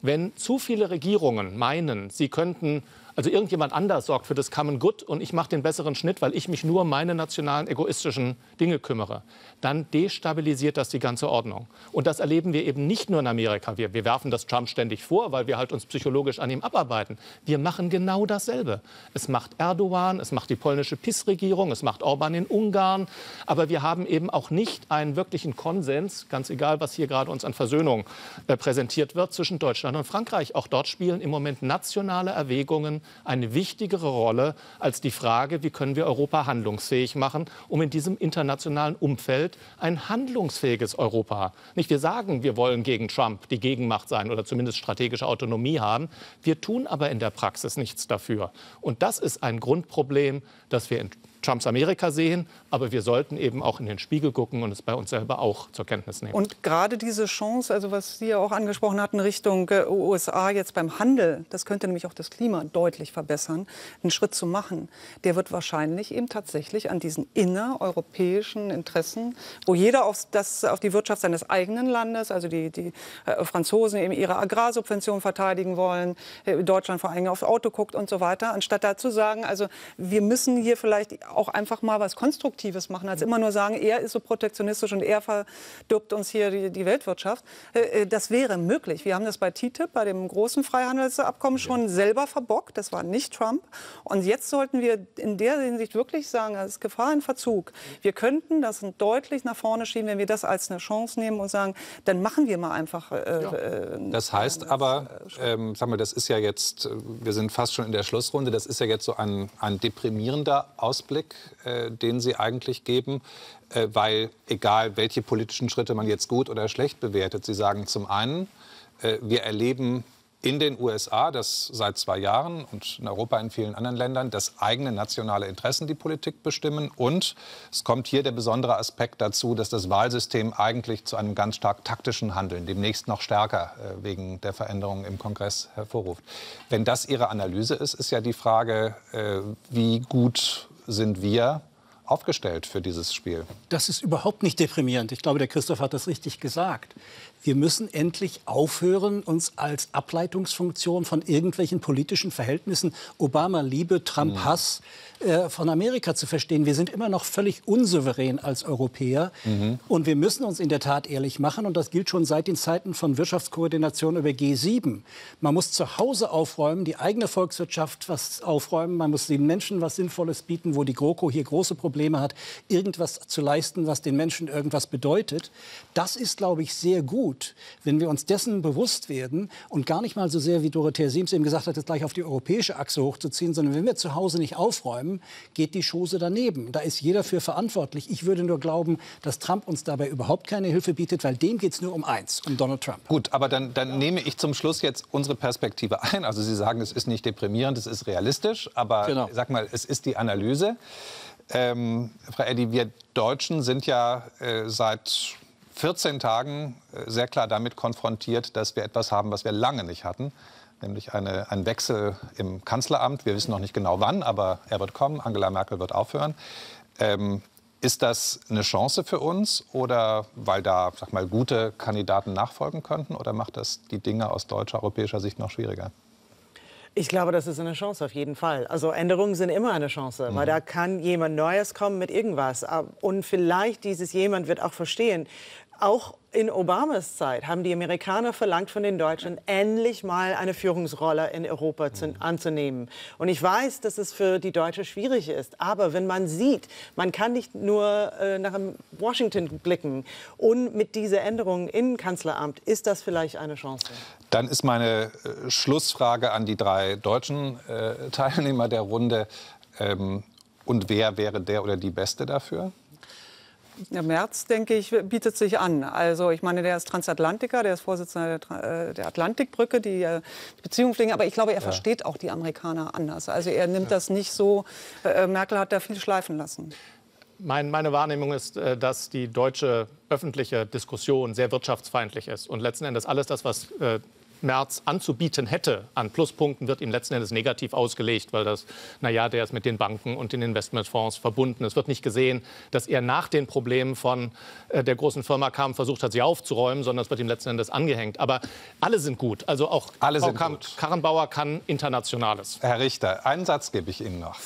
Wenn zu viele Regierungen meinen, sie könnten Also irgendjemand anders sorgt für das Common Good und ich mache den besseren Schnitt, weil ich mich nur um meine nationalen egoistischen Dinge kümmere. Dann destabilisiert das die ganze Ordnung. Und das erleben wir eben nicht nur in Amerika. Wir, wir werfen das Trump ständig vor, weil wir halt uns psychologisch an ihm abarbeiten. Wir machen genau dasselbe. Es macht Erdogan, es macht die polnische PIS-Regierung, es macht Orban in Ungarn. Aber wir haben eben auch nicht einen wirklichen Konsens, ganz egal, was hier gerade uns an Versöhnung äh, präsentiert wird, zwischen Deutschland und Frankreich. Auch dort spielen im Moment nationale Erwägungen eine wichtigere Rolle als die Frage, wie können wir Europa handlungsfähig machen, um in diesem internationalen Umfeld ein handlungsfähiges Europa. Nicht wir sagen, wir wollen gegen Trump die Gegenmacht sein oder zumindest strategische Autonomie haben. Wir tun aber in der Praxis nichts dafür. Und das ist ein Grundproblem, das wir in Trumps Amerika sehen, aber wir sollten eben auch in den Spiegel gucken und es bei uns selber auch zur Kenntnis nehmen. Und gerade diese Chance, also was Sie ja auch angesprochen hatten, Richtung äh, USA jetzt beim Handel, das könnte nämlich auch das Klima deutlich verbessern, einen Schritt zu machen, der wird wahrscheinlich eben tatsächlich an diesen innereuropäischen Interessen, wo jeder auf, das, auf die Wirtschaft seines eigenen Landes, also die, die äh, Franzosen eben ihre Agrarsubvention verteidigen wollen, äh, Deutschland vor allem aufs Auto guckt und so weiter, anstatt da zu sagen, also wir müssen hier vielleicht auch einfach mal was Konstruktives machen, als immer nur sagen, er ist so protektionistisch und er verdirbt uns hier die, die Weltwirtschaft. Äh, äh, das wäre möglich. Wir haben das bei TTIP, bei dem großen Freihandelsabkommen, schon selber verbockt. Das war nicht Trump. Und jetzt sollten wir in der Hinsicht wirklich sagen, es ist Gefahr in Verzug. Wir könnten das deutlich nach vorne schieben, wenn wir das als eine Chance nehmen und sagen, dann machen wir mal einfach. Äh, ja. Das heißt aber, ähm, sagen wir, das ist ja jetzt, wir sind fast schon in der Schlussrunde, das ist ja jetzt so ein, ein deprimierender Ausblick Ausblick, äh, den Sie eigentlich geben, äh, weil egal welche politischen Schritte man jetzt gut oder schlecht bewertet, Sie sagen zum einen, äh, wir erleben in den USA, das seit zwei Jahren und in Europa in vielen anderen Ländern, dass eigene nationale Interessen die Politik bestimmen. Und es kommt hier der besondere Aspekt dazu, dass das Wahlsystem eigentlich zu einem ganz stark taktischen Handeln demnächst noch stärker äh, wegen der Veränderungen im Kongress hervorruft. Wenn das Ihre Analyse ist, ist ja die Frage, äh, wie gut sind wir aufgestellt für dieses Spiel? Das ist überhaupt nicht deprimierend. Ich glaube, der Christoph hat das richtig gesagt. Wir müssen endlich aufhören, uns als Ableitungsfunktion von irgendwelchen politischen Verhältnissen, Obama Liebe, Trump mhm. Äh, von Amerika zu verstehen. Wir sind immer noch völlig unsouverän als Europäer. Mhm. Und wir müssen uns in der Tat ehrlich machen. Und das gilt schon seit den Zeiten von Wirtschaftskoordination über G7. Man muss zu Hause aufräumen, die eigene Volkswirtschaft was aufräumen. Man muss den Menschen was Sinnvolles bieten, wo die GroKo hier große Probleme hat, irgendwas zu leisten, was den Menschen irgendwas bedeutet. Das ist, glaube ich, sehr gut gut, wenn wir uns dessen bewusst werden und gar nicht mal so sehr, wie Dorothea Siems eben gesagt hat, das gleich auf die europäische Achse hochzuziehen, sondern wenn wir zu Hause nicht aufräumen, geht die Chose daneben. Da ist jeder für verantwortlich. Ich würde nur glauben, dass Trump uns dabei überhaupt keine Hilfe bietet, weil dem geht es nur um eins, um Donald Trump. Gut, aber dann, dann nehme ich zum Schluss jetzt unsere Perspektive ein. Also Sie sagen, es ist nicht deprimierend, es ist realistisch, aber genau. sag mal, es ist die Analyse. Ähm, Frau Eddy, wir Deutschen sind ja äh, seit 14 Tagen äh, sehr klar damit konfrontiert, dass wir etwas haben, was wir lange nicht hatten, nämlich eine, einen Wechsel im Kanzleramt. Wir wissen noch nicht genau wann, aber er wird kommen. Angela Merkel wird aufhören. Ähm, ist das eine Chance für uns oder weil da sag mal, gute Kandidaten nachfolgen könnten oder macht das die Dinge aus deutscher, europäischer Sicht noch schwieriger? Ich glaube, das ist eine Chance auf jeden Fall. Also Änderungen sind immer eine Chance, mhm. weil da kann jemand Neues kommen mit irgendwas. Und vielleicht dieses jemand wird auch verstehen, auch in Obamas Zeit haben die Amerikaner verlangt von den Deutschen, endlich mal eine Führungsrolle in Europa zu, anzunehmen. Und ich weiß, dass es für die Deutschen schwierig ist. Aber wenn man sieht, man kann nicht nur äh, nach Washington blicken und mit dieser Änderung im Kanzleramt, ist das vielleicht eine Chance? Dann ist meine äh, Schlussfrage an die drei deutschen äh, Teilnehmer der Runde. Ähm, und wer wäre der oder die Beste dafür? Der März, denke ich, bietet sich an. Also ich meine, der ist Transatlantiker, der ist Vorsitzender der, äh, Atlantikbrücke, die, äh, die Beziehungen pflegen. Aber ich glaube, er ja. versteht auch die Amerikaner anders. Also er nimmt ja. das nicht so. Äh, Merkel hat da viel schleifen lassen. Mein, meine Wahrnehmung ist, dass die deutsche öffentliche Diskussion sehr wirtschaftsfeindlich ist. Und letzten Endes alles das, was Merz anzubieten hätte an Pluspunkten, wird ihm letzten Endes negativ ausgelegt, weil das, naja, der ist mit den Banken und den Investmentfonds verbunden. Es wird nicht gesehen, dass er nach den Problemen von äh, der großen Firma kam, versucht hat, sie aufzuräumen, sondern es wird ihm letzten Endes angehängt. Aber alle sind gut. Also auch alle Frau. Karrenbauer kann Internationales. Herr Richter, einen Satz gebe ich Ihnen noch.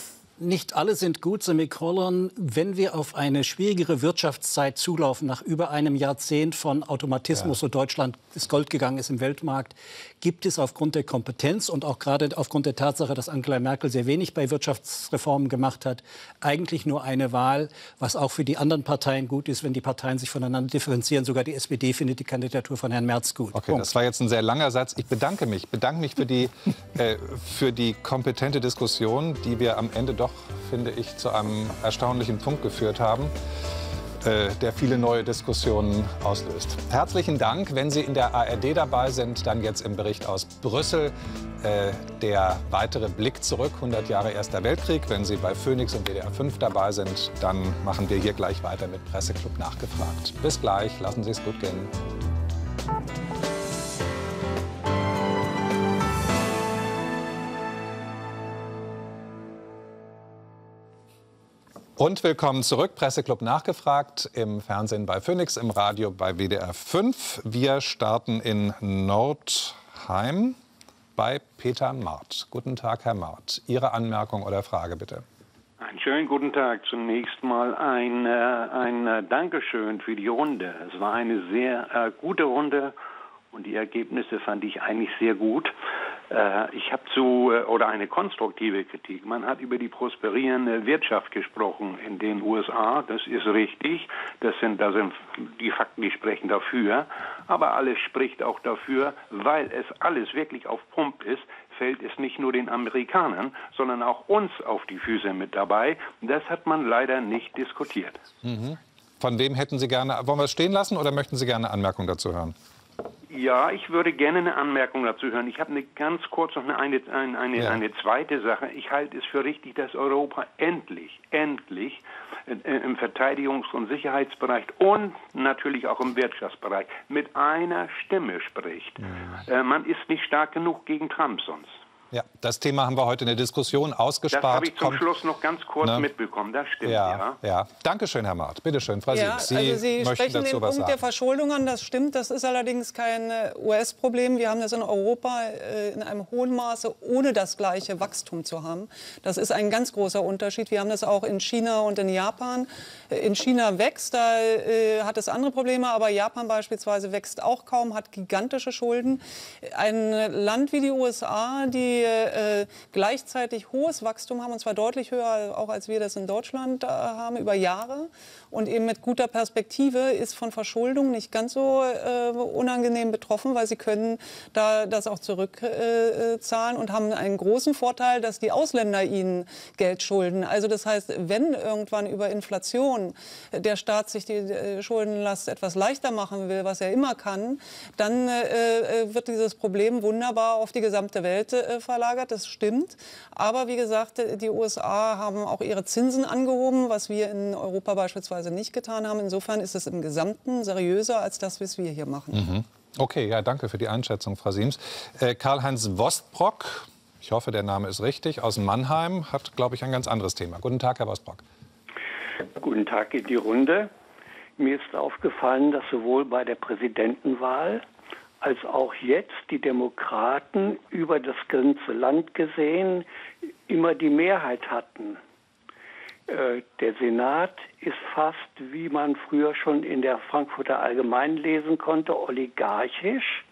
Nicht alle sind gut, Semikolon. Wenn wir auf eine schwierigere Wirtschaftszeit zulaufen, nach über einem Jahrzehnt von Automatismus, ja. wo Deutschland ins Gold gegangen ist im Weltmarkt, gibt es aufgrund der Kompetenz und auch gerade aufgrund der Tatsache, dass Angela Merkel sehr wenig bei Wirtschaftsreformen gemacht hat, eigentlich nur eine Wahl, was auch für die anderen Parteien gut ist, wenn die Parteien sich voneinander differenzieren. Sogar die SPD findet die Kandidatur von Herrn Merz gut. Okay, Punkt. das war jetzt ein sehr langer Satz. Ich bedanke mich, bedanke mich für die, äh, für die kompetente Diskussion, die wir am Ende doch doch, finde ich, zu einem erstaunlichen Punkt geführt haben äh, der viele neue Diskussionen auslöst. Herzlichen Dank. Wenn Sie in der ARD dabei sind, dann jetzt im Bericht aus Brüssel äh, der weitere Blick zurück, 100 Jahre Erster Weltkrieg. Wenn Sie bei Phoenix und WDR 5 dabei sind, dann machen wir hier gleich weiter mit Presseclub nachgefragt. Bis gleich, lassen Sie es gut gehen. Und willkommen zurück. Presseclub nachgefragt im Fernsehen bei Phoenix, im Radio bei WDR 5. Wir starten in Nordheim bei Peter Mart. Guten Tag, Herr Mart. Ihre Anmerkung oder Frage bitte. Einen schönen guten Tag. Zunächst mal ein, äh, ein äh, Dankeschön für die Runde. Es war eine sehr äh, gute Runde und die Ergebnisse fand ich eigentlich sehr gut. Äh, ich habe zu, äh, oder eine konstruktive Kritik. Man hat über die prosperierende Wirtschaft gesprochen in den USA. Das ist richtig. Das sind, da sind die Fakten, die sprechen dafür. Aber alles spricht auch dafür, weil es alles wirklich auf Pump ist, fällt es nicht nur den Amerikanern, sondern auch uns auf die Füße mit dabei. Das hat man leider nicht diskutiert. Mhm. Von wem hätten Sie gerne, wollen wir es stehen lassen oder möchten Sie gerne Anmerkung dazu hören? Ja, ich würde gerne eine Anmerkung dazu hören. Ich habe eine ganz kurz noch eine, eine, eine, ja. eine zweite Sache. Ich halte es für richtig, dass Europa endlich, endlich äh, im Verteidigungs- und Sicherheitsbereich und natürlich auch im Wirtschaftsbereich mit einer Stimme spricht. Ja. Äh, man ist nicht stark genug gegen Trump sonst. Ja, das Thema haben wir heute in der Diskussion ausgespart. Das habe ich zum Kommt, Schluss noch ganz kurz ne? mitbekommen. Das stimmt, ja. ja. ja. Danke schön, Herr Maat. Bitte schön, Frau ja, Sie, also Sie sprechen dazu den Punkt sagen. der Verschuldung an. Das stimmt. Das ist allerdings kein äh, US-Problem. Wir haben das in Europa äh, in einem hohen Maße, ohne das gleiche Wachstum zu haben. Das ist ein ganz großer Unterschied. Wir haben das auch in China und in Japan. Äh, in China wächst, da hat es andere Probleme, aber Japan beispielsweise wächst auch kaum, hat gigantische Schulden. Ein Land wie die USA, die äh, gleichzeitig hohes Wachstum haben, und zwar deutlich höher auch als wir das in Deutschland äh, haben, über Jahre und eben mit guter Perspektive ist von Verschuldung nicht ganz so äh, unangenehm betroffen, weil sie können da das auch zurückzahlen äh, und haben einen großen Vorteil, dass die Ausländer ihnen Geld schulden. Also das heißt, wenn irgendwann über Inflation der Staat sich die äh, Schuldenlast etwas leichter machen will, was er immer kann, dann äh, wird dieses Problem wunderbar auf die gesamte Welt äh, verlagert. Das stimmt. Aber wie gesagt, die USA haben auch ihre Zinsen angehoben, was wir in Europa beispielsweise nicht getan haben. Insofern ist es im Gesamten seriöser als das, was wir hier machen. Mhm. Okay, ja, danke für die Einschätzung, Frau Siems. Äh, Karl-Heinz Wostbrock, ich hoffe, der Name ist richtig, aus Mannheim, hat, glaube ich, ein ganz anderes Thema. Guten Tag, Herr Wostbrock. Guten Tag in die Runde. Mir ist aufgefallen, dass sowohl bei der Präsidentenwahl als auch jetzt die Demokraten über das ganze Land gesehen immer die Mehrheit hatten. Äh, der Senat ist fast, wie man früher schon in der Frankfurter Allgemeinen lesen konnte, oligarchisch.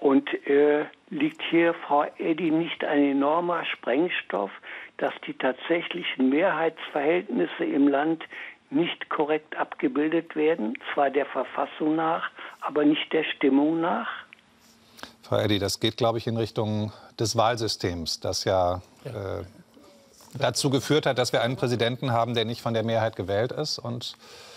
Und äh, liegt hier, Frau Eddy, nicht ein enormer Sprengstoff, dass die tatsächlichen Mehrheitsverhältnisse im Land nicht korrekt abgebildet werden, zwar der Verfassung nach, aber nicht der Stimmung nach? Frau Eddy, das geht, glaube ich, in Richtung des Wahlsystems, das ja, ja. Äh, dazu geführt hat, dass wir einen Präsidenten haben, der nicht von der Mehrheit gewählt ist und äh,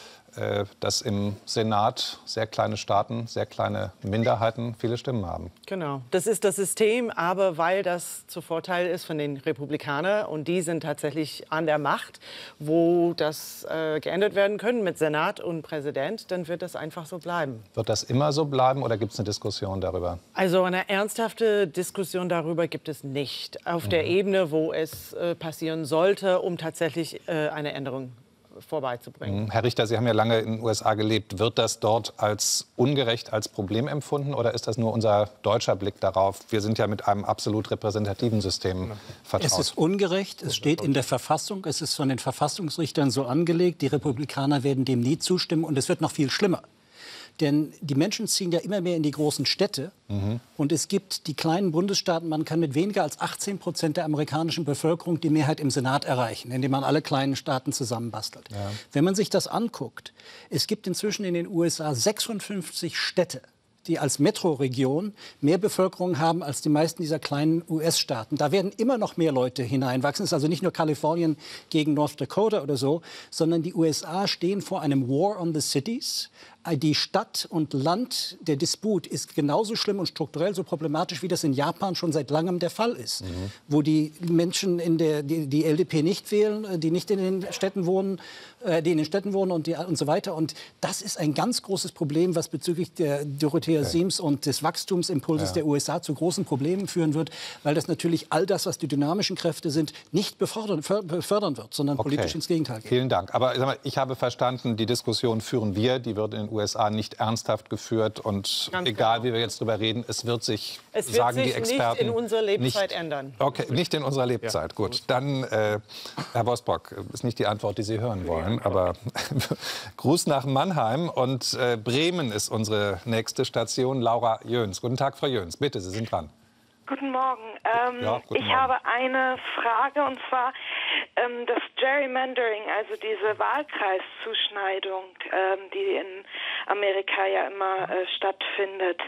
dass im Senat sehr kleine Staaten, sehr kleine Minderheiten viele Stimmen haben. Genau, das ist das System, aber weil das zu Vorteil ist von den Republikanern und die sind tatsächlich an der Macht, wo das äh, geändert werden können mit Senat und Präsident, dann wird das einfach so bleiben. Wird das immer so bleiben oder gibt es eine Diskussion darüber? Also eine ernsthafte Diskussion darüber gibt es nicht auf mhm. der Ebene, wo es äh, passieren sollte, um tatsächlich äh, eine Änderung vorbeizubringen. Mhm. Herr Richter, Sie haben ja lange in den USA gelebt. Wird das dort als ungerecht, als Problem empfunden oder ist das nur unser deutscher Blick darauf? Wir sind ja mit einem absolut repräsentativen System vertraut. Es ist ungerecht. Es steht in der Verfassung. Es ist von den Verfassungsrichtern so angelegt. Die Republikaner werden dem nie zustimmen. Und es wird noch viel schlimmer. Denn die Menschen ziehen ja immer mehr in die großen Städte. Mhm. Und es gibt die kleinen Bundesstaaten, man kann mit weniger als 18 Prozent der amerikanischen Bevölkerung die Mehrheit im Senat erreichen, indem man alle kleinen Staaten zusammenbastelt. Ja. Wenn man sich das anguckt, es gibt inzwischen in den USA 56 Städte, die als Metroregion mehr Bevölkerung haben als die meisten dieser kleinen US-Staaten. Da werden immer noch mehr Leute hineinwachsen. Es ist also nicht nur Kalifornien gegen North Dakota oder so, sondern die USA stehen vor einem War on the Cities. Die Stadt und Land, der Disput ist genauso schlimm und strukturell so problematisch, wie das in Japan schon seit langem der Fall ist. Mhm. Wo die Menschen in der, die, die LDP nicht wählen, die nicht in den Städten wohnen, äh, die in den Städten wohnen und, die, und so weiter. Und das ist ein ganz großes Problem, was bezüglich der Dorothea okay. Siems und des Wachstumsimpulses ja. der USA zu großen Problemen führen wird, weil das natürlich all das, was die dynamischen Kräfte sind, nicht befördern, befördern wird, sondern okay. politisch ins Gegenteil geht. Vielen Dank. Aber mal, ich habe verstanden, die Diskussion führen wir, die wird in den USA nicht ernsthaft geführt. Und Ganz egal, genau. wie wir jetzt darüber reden, es wird sich, es wird sagen sich die Experten, nicht in unserer Lebzeit nicht, ändern. Okay, nicht in unserer Lebzeit. Ja. Gut, dann, äh, Herr Bosbock, ist nicht die Antwort, die Sie hören wollen. Aber Gruß nach Mannheim. Und äh, Bremen ist unsere nächste Station. Laura Jöns. Guten Tag, Frau Jöns. Bitte, Sie sind dran. Guten Morgen. Ähm, ja, guten ich Morgen. habe eine Frage und zwar ähm, das Gerrymandering, also diese Wahlkreiszuschneidung, ähm, die in Amerika ja immer äh, stattfindet.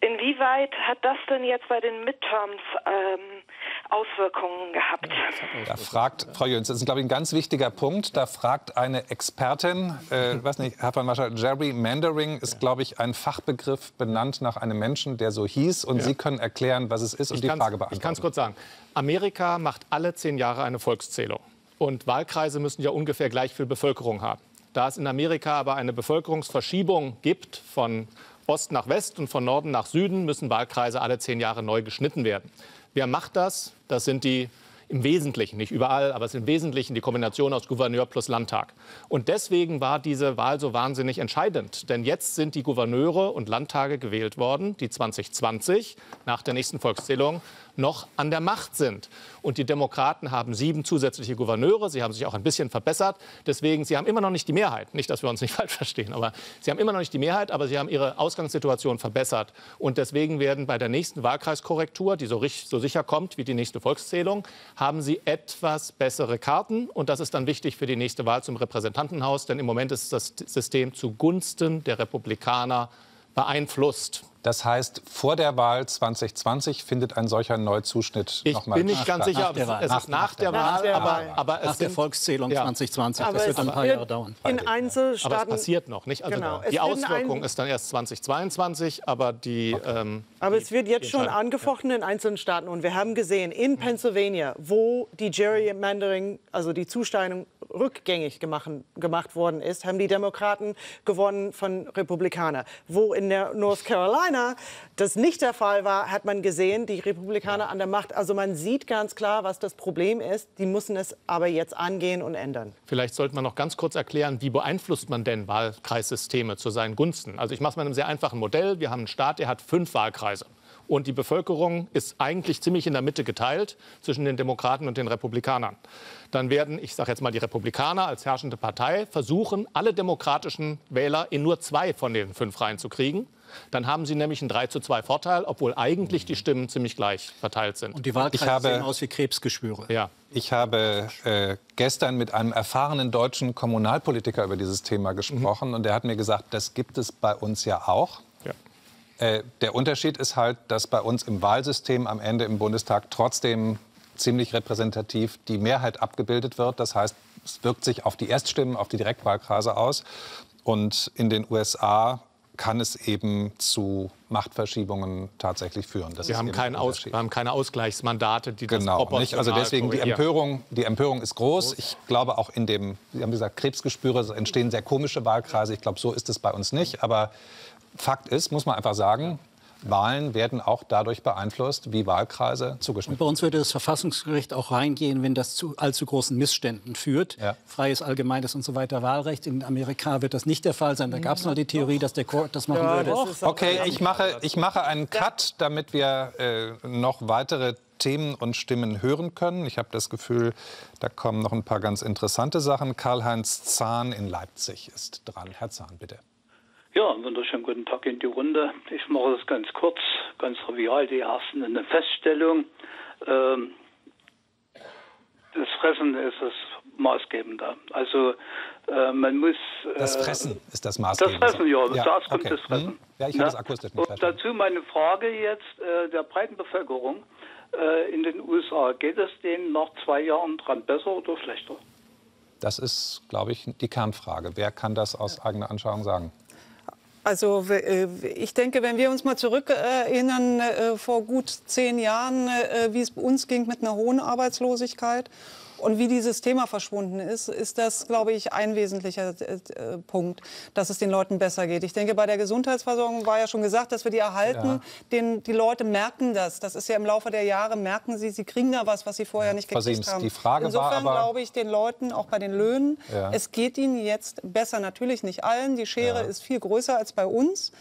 Inwieweit hat das denn jetzt bei den Midterms ähm, Auswirkungen gehabt? Da fragt Frau Jöns, das ist glaube ich ein ganz wichtiger Punkt. Da fragt eine Expertin, äh, weiß nicht, Herr von Marschall, Gerrymandering ist glaube ich ein Fachbegriff benannt nach einem Menschen, der so hieß. Und ja. Sie können erklären, was es ist und die Frage beantworten. Ich kann es kurz sagen. Amerika macht alle zehn Jahre eine Volkszählung. Und Wahlkreise müssen ja ungefähr gleich viel Bevölkerung haben. Da es in Amerika aber eine Bevölkerungsverschiebung gibt von Ost nach West und von Norden nach Süden, müssen Wahlkreise alle zehn Jahre neu geschnitten werden. Wer macht das? Das sind die im Wesentlichen, nicht überall, aber es ist im Wesentlichen die Kombination aus Gouverneur plus Landtag. Und deswegen war diese Wahl so wahnsinnig entscheidend. Denn jetzt sind die Gouverneure und Landtage gewählt worden, die 2020 nach der nächsten Volkszählung noch an der Macht sind. Und die Demokraten haben sieben zusätzliche Gouverneure. Sie haben sich auch ein bisschen verbessert. Deswegen, sie haben immer noch nicht die Mehrheit. Nicht, dass wir uns nicht falsch verstehen, aber sie haben immer noch nicht die Mehrheit, aber sie haben ihre Ausgangssituation verbessert. Und deswegen werden bei der nächsten Wahlkreiskorrektur, die so, so sicher kommt wie die nächste Volkszählung, haben sie etwas bessere Karten. Und das ist dann wichtig für die nächste Wahl zum Repräsentantenhaus. Denn im Moment ist das System zugunsten der Republikaner beeinflusst. Das heißt, vor der Wahl 2020 findet ein solcher Neuzuschnitt nochmal statt. Ich bin nicht ganz sicher, ob es, es ist nach der Wahl, aber, aber nach der Volkszählung ja. 2020. Aber das wird ein paar Jahre dauern. In Einzelstaaten. Aber es passiert noch, nicht? Also genau. Die Auswirkung ist dann erst 2022, aber die. Okay. Ähm, aber es wird jetzt schon angefochten in einzelnen Staaten und wir haben gesehen in Pennsylvania, wo die Gerrymandering, also die Zusteilung rückgängig gemacht, gemacht worden ist, haben die Demokraten gewonnen von Republikanern. Wo in der North Carolina das nicht der Fall war, hat man gesehen, die Republikaner an der Macht. Also man sieht ganz klar, was das Problem ist. Die müssen es aber jetzt angehen und ändern. Vielleicht sollte man noch ganz kurz erklären, wie beeinflusst man denn Wahlkreissysteme zu seinen Gunsten? Also ich mache es mit einem sehr einfachen Modell. Wir haben einen Staat, der hat fünf Wahlkreise. Und die Bevölkerung ist eigentlich ziemlich in der Mitte geteilt zwischen den Demokraten und den Republikanern. Dann werden, ich sage jetzt mal, die Republikaner als herrschende Partei versuchen, alle demokratischen Wähler in nur zwei von den fünf reinzukriegen. Dann haben sie nämlich einen 3 zu 2 Vorteil, obwohl eigentlich die Stimmen ziemlich gleich verteilt sind. Und die Wahlkreise habe, sehen aus wie Krebsgeschwüre. Ja. Ich habe äh, gestern mit einem erfahrenen deutschen Kommunalpolitiker über dieses Thema gesprochen mhm. und der hat mir gesagt, das gibt es bei uns ja auch. Äh, der Unterschied ist halt, dass bei uns im Wahlsystem am Ende im Bundestag trotzdem ziemlich repräsentativ die Mehrheit abgebildet wird. Das heißt, es wirkt sich auf die Erststimmen, auf die Direktwahlkreise aus. Und in den USA kann es eben zu Machtverschiebungen tatsächlich führen. Das wir, haben keinen Aus, wir haben keine Ausgleichsmandate, die genau, das nicht. Also deswegen die Empörung, die Empörung ist groß. Ich glaube auch in dem, Sie haben gesagt, Krebsgespüre entstehen sehr komische Wahlkreise. Ich glaube, so ist es bei uns nicht. Aber Fakt ist, muss man einfach sagen, Wahlen werden auch dadurch beeinflusst, wie Wahlkreise zugeschnitten werden. Bei uns würde das Verfassungsgericht auch reingehen, wenn das zu allzu großen Missständen führt. Ja. Freies, allgemeines und so weiter Wahlrecht. In Amerika wird das nicht der Fall sein. Da gab es mal die Theorie, dass der Court das machen ja, würde. Das okay, ich mache, ich mache einen Cut, damit wir äh, noch weitere Themen und Stimmen hören können. Ich habe das Gefühl, da kommen noch ein paar ganz interessante Sachen. Karl-Heinz Zahn in Leipzig ist dran. Herr Zahn, bitte. Ja, einen wunderschönen guten Tag in die Runde. Ich mache das ganz kurz, ganz trivial. Die ersten eine Feststellung. Ähm, das Fressen ist das Maßgebende. Also äh, man muss. Äh, das Fressen ist das Maßgebende. Das Fressen, ja. ja Zuerst kommt okay. das Fressen. Hm. Ja, ich habe es akustisch nicht Und dazu meine Frage jetzt äh, der breiten Bevölkerung äh, in den USA. Geht es denen nach zwei Jahren dran besser oder schlechter? Das ist, glaube ich, die Kernfrage. Wer kann das aus eigener Anschauung sagen? Also äh, ich denke, wenn wir uns mal zurückerinnern, äh, vor gut zehn Jahren, äh, wie es uns ging mit einer hohen Arbeitslosigkeit, und wie dieses Thema verschwunden ist, ist das, glaube ich, ein wesentlicher äh, Punkt, dass es den Leuten besser geht. Ich denke, bei der Gesundheitsversorgung war ja schon gesagt, dass wir die erhalten. Ja. Den, die Leute merken das. Das ist ja im Laufe der Jahre, merken sie, sie kriegen da was, was sie vorher nicht gekriegt haben. Die Frage Insofern war aber, glaube ich, den Leuten, auch bei den Löhnen, ja. es geht ihnen jetzt besser. Natürlich nicht allen. Die Schere ja. ist viel größer als bei uns.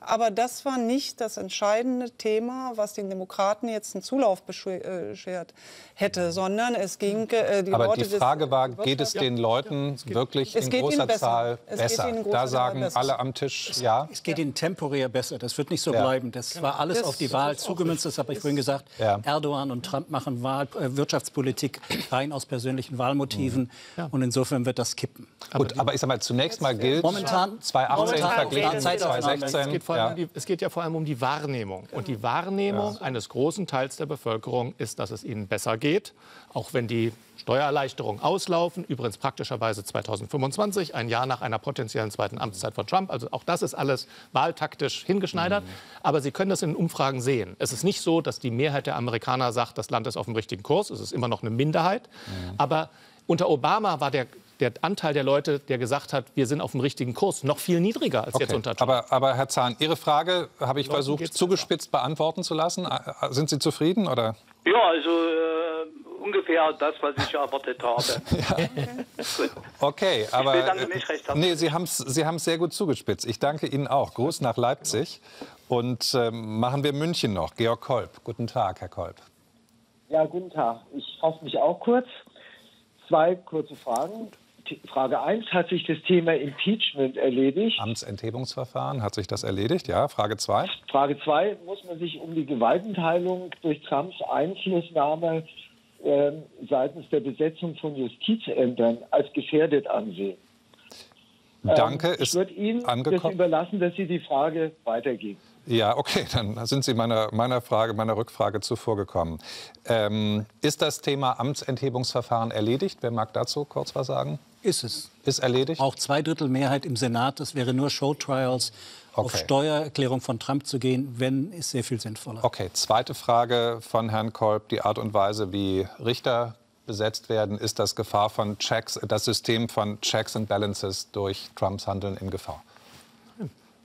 Aber das war nicht das entscheidende Thema, was den Demokraten jetzt einen Zulauf beschert hätte, sondern es ging äh, die Aber Leute die Frage war, geht es den Leuten ja, wirklich in großer Zahl besser? besser. Da sagen besser. alle am Tisch ja. Es geht ihnen temporär besser. Das wird nicht so ja. bleiben. Das genau. war alles das auf die Wahl zugemünzt. Das habe ich vorhin gesagt. Ja. Erdogan und Trump machen Wahl, äh, Wirtschaftspolitik rein aus persönlichen Wahlmotiven. Mhm. Und insofern wird das kippen. Aber Gut, aber ich sage mal, zunächst mal gilt momentan 2018 verglichen 2016. Es geht, ja. die, es geht, ja vor allem um die Wahrnehmung. Und die Wahrnehmung eines großen Teils der Bevölkerung ist, dass es ihnen besser geht, auch wenn die Steuererleichterungen auslaufen, übrigens praktischerweise 2025, ein Jahr nach einer potenziellen zweiten Amtszeit von Trump. Also auch das ist alles wahltaktisch hingeschneidert. Mhm. Aber Sie können das in den Umfragen sehen. Es ist nicht so, dass die Mehrheit der Amerikaner sagt, das Land ist auf dem richtigen Kurs. Es ist immer noch eine Minderheit. Mhm. Aber unter Obama war der der Anteil der Leute, der gesagt hat, wir sind auf dem richtigen Kurs, noch viel niedriger als okay. jetzt unter Trump. Aber, aber Herr Zahn, Ihre Frage habe ich versucht, zugespitzt besser. beantworten zu lassen. Sind Sie zufrieden? Oder? Ja, also äh, ungefähr das, was ich erwartet habe. ja. okay, aber ich recht nee, Sie haben es Sie sehr gut zugespitzt. Ich danke Ihnen auch. Gruß nach Leipzig. Und äh, machen wir München noch. Georg Kolb. Guten Tag, Herr Kolb. Ja, guten Tag. Ich fasse mich auch kurz. Zwei kurze Fragen. Frage 1, hat sich das Thema Impeachment erledigt? Amtsenthebungsverfahren, hat sich das erledigt? Ja. Frage 2. Frage 2, muss man sich um die Gewaltenteilung durch Trumps Einflussnahme äh, seitens der Besetzung von Justizämtern als gefährdet ansehen? Danke, ähm, ich würde Ihnen angekommen. das überlassen, dass Sie die Frage weitergeben. Ja, okay, dann sind Sie meiner, meiner Frage, meiner Rückfrage zuvorgekommen. Ähm, ist das Thema Amtsenthebungsverfahren erledigt? Wer mag dazu kurz was sagen? Ist es. Ist erledigt? Auch Zweidrittelmehrheit im Senat. Das wäre nur Showtrials. Okay. Auf Steuererklärung von Trump zu gehen, wenn, ist sehr viel sinnvoller. Okay, zweite Frage von Herrn Kolb. Die Art und Weise, wie Richter besetzt werden, ist das Gefahr von Checks, das System von Checks and Balances durch Trumps Handeln in Gefahr?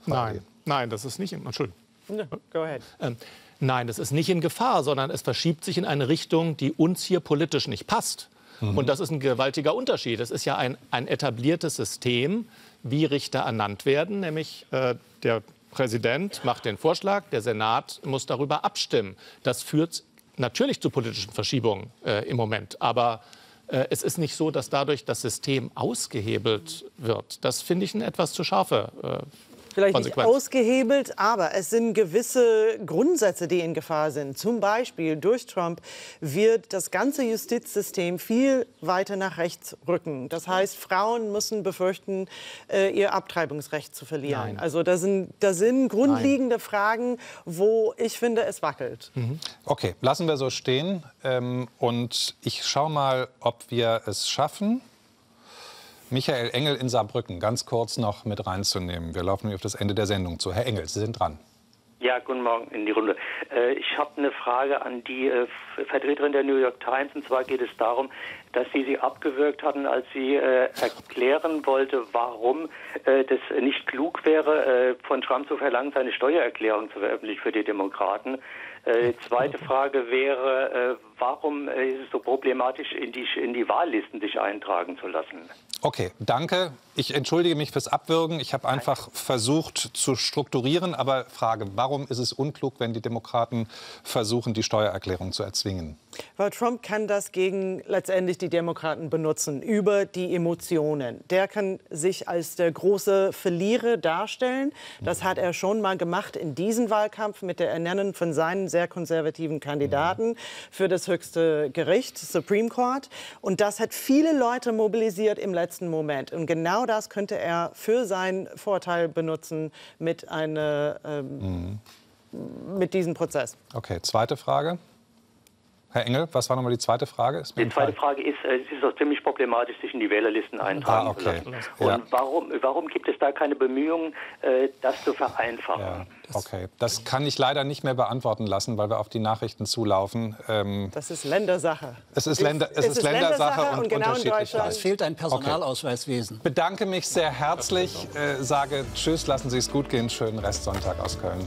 Nein. Nein, das ist nicht in, Entschuldigung. No, go ahead. Ähm, nein, das ist nicht in Gefahr, sondern es verschiebt sich in eine Richtung, die uns hier politisch nicht passt. Mhm. Und das ist ein gewaltiger Unterschied. Es ist ja ein, ein etabliertes System, wie Richter ernannt werden, nämlich äh, der Präsident macht den Vorschlag, der Senat muss darüber abstimmen. Das führt natürlich zu politischen Verschiebungen äh, im Moment, aber äh, es ist nicht so, dass dadurch das System ausgehebelt wird. Das finde ich eine etwas zu scharfe äh, vielleicht nicht ausgehebelt, aber es sind gewisse Grundsätze, die in Gefahr sind. Zum Beispiel durch Trump wird das ganze Justizsystem viel weiter nach rechts rücken. Das heißt, Frauen müssen befürchten, äh, ihr Abtreibungsrecht zu verlieren. Nein. Also da sind, da sind grundlegende Nein. Fragen, wo ich finde, es wackelt. Mhm. Okay, lassen wir so stehen. Ähm, und ich schaue mal, ob wir es schaffen, Michael Engel in Saarbrücken ganz kurz noch mit reinzunehmen. Wir laufen auf das Ende der Sendung zu. Herr Engel, Sie sind dran. Ja, guten Morgen in die Runde. Äh, ich habe eine Frage an die äh, Vertreterin der New York Times. Und zwar geht es darum, dass Sie sie abgewürgt hatten, als sie äh, erklären wollte, warum das nicht klug wäre, von Trump zu verlangen, seine Steuererklärung zu veröffentlichen für die Demokraten. Zweite Frage wäre, warum ist es so problematisch, in die, in die Wahllisten sich eintragen zu lassen? Okay, danke. Ich entschuldige mich fürs Abwürgen. Ich habe einfach versucht zu strukturieren. Aber Frage, warum ist es unklug, wenn die Demokraten versuchen, die Steuererklärung zu erzwingen? Weil Trump kann das gegen letztendlich die Demokraten benutzen, über die Emotionen. Der kann sich als der große Verlierer darstellen. Das hat er schon mal gemacht in diesem Wahlkampf mit der Ernennung von seinen sehr konservativen Kandidaten für das höchste Gericht, Supreme Court. Und das hat viele Leute mobilisiert im letzten Moment. Und genau das könnte er für seinen Vorteil benutzen mit, eine, ähm, mhm. mit diesem Prozess. Okay, zweite Frage. Herr Engel, was war nochmal die zweite Frage? die zweite Frage ist, äh, es ist doch ziemlich problematisch, sich in die Wählerlisten eintragen ah, okay. zu lassen. Und ja. warum, warum gibt es da keine Bemühungen, äh, das zu vereinfachen? Ja. Okay, das kann ich leider nicht mehr beantworten lassen, weil wir auf die Nachrichten zulaufen. Ähm, das ist Ländersache. Es ist, Länder, es, es ist, ist Ländersache, Ländersache, und, und genau unterschiedlich. Es fehlt ein Personalausweiswesen. Okay. Bedanke mich sehr herzlich, äh, sage Tschüss, lassen Sie es gut gehen, schönen Restsonntag aus Köln.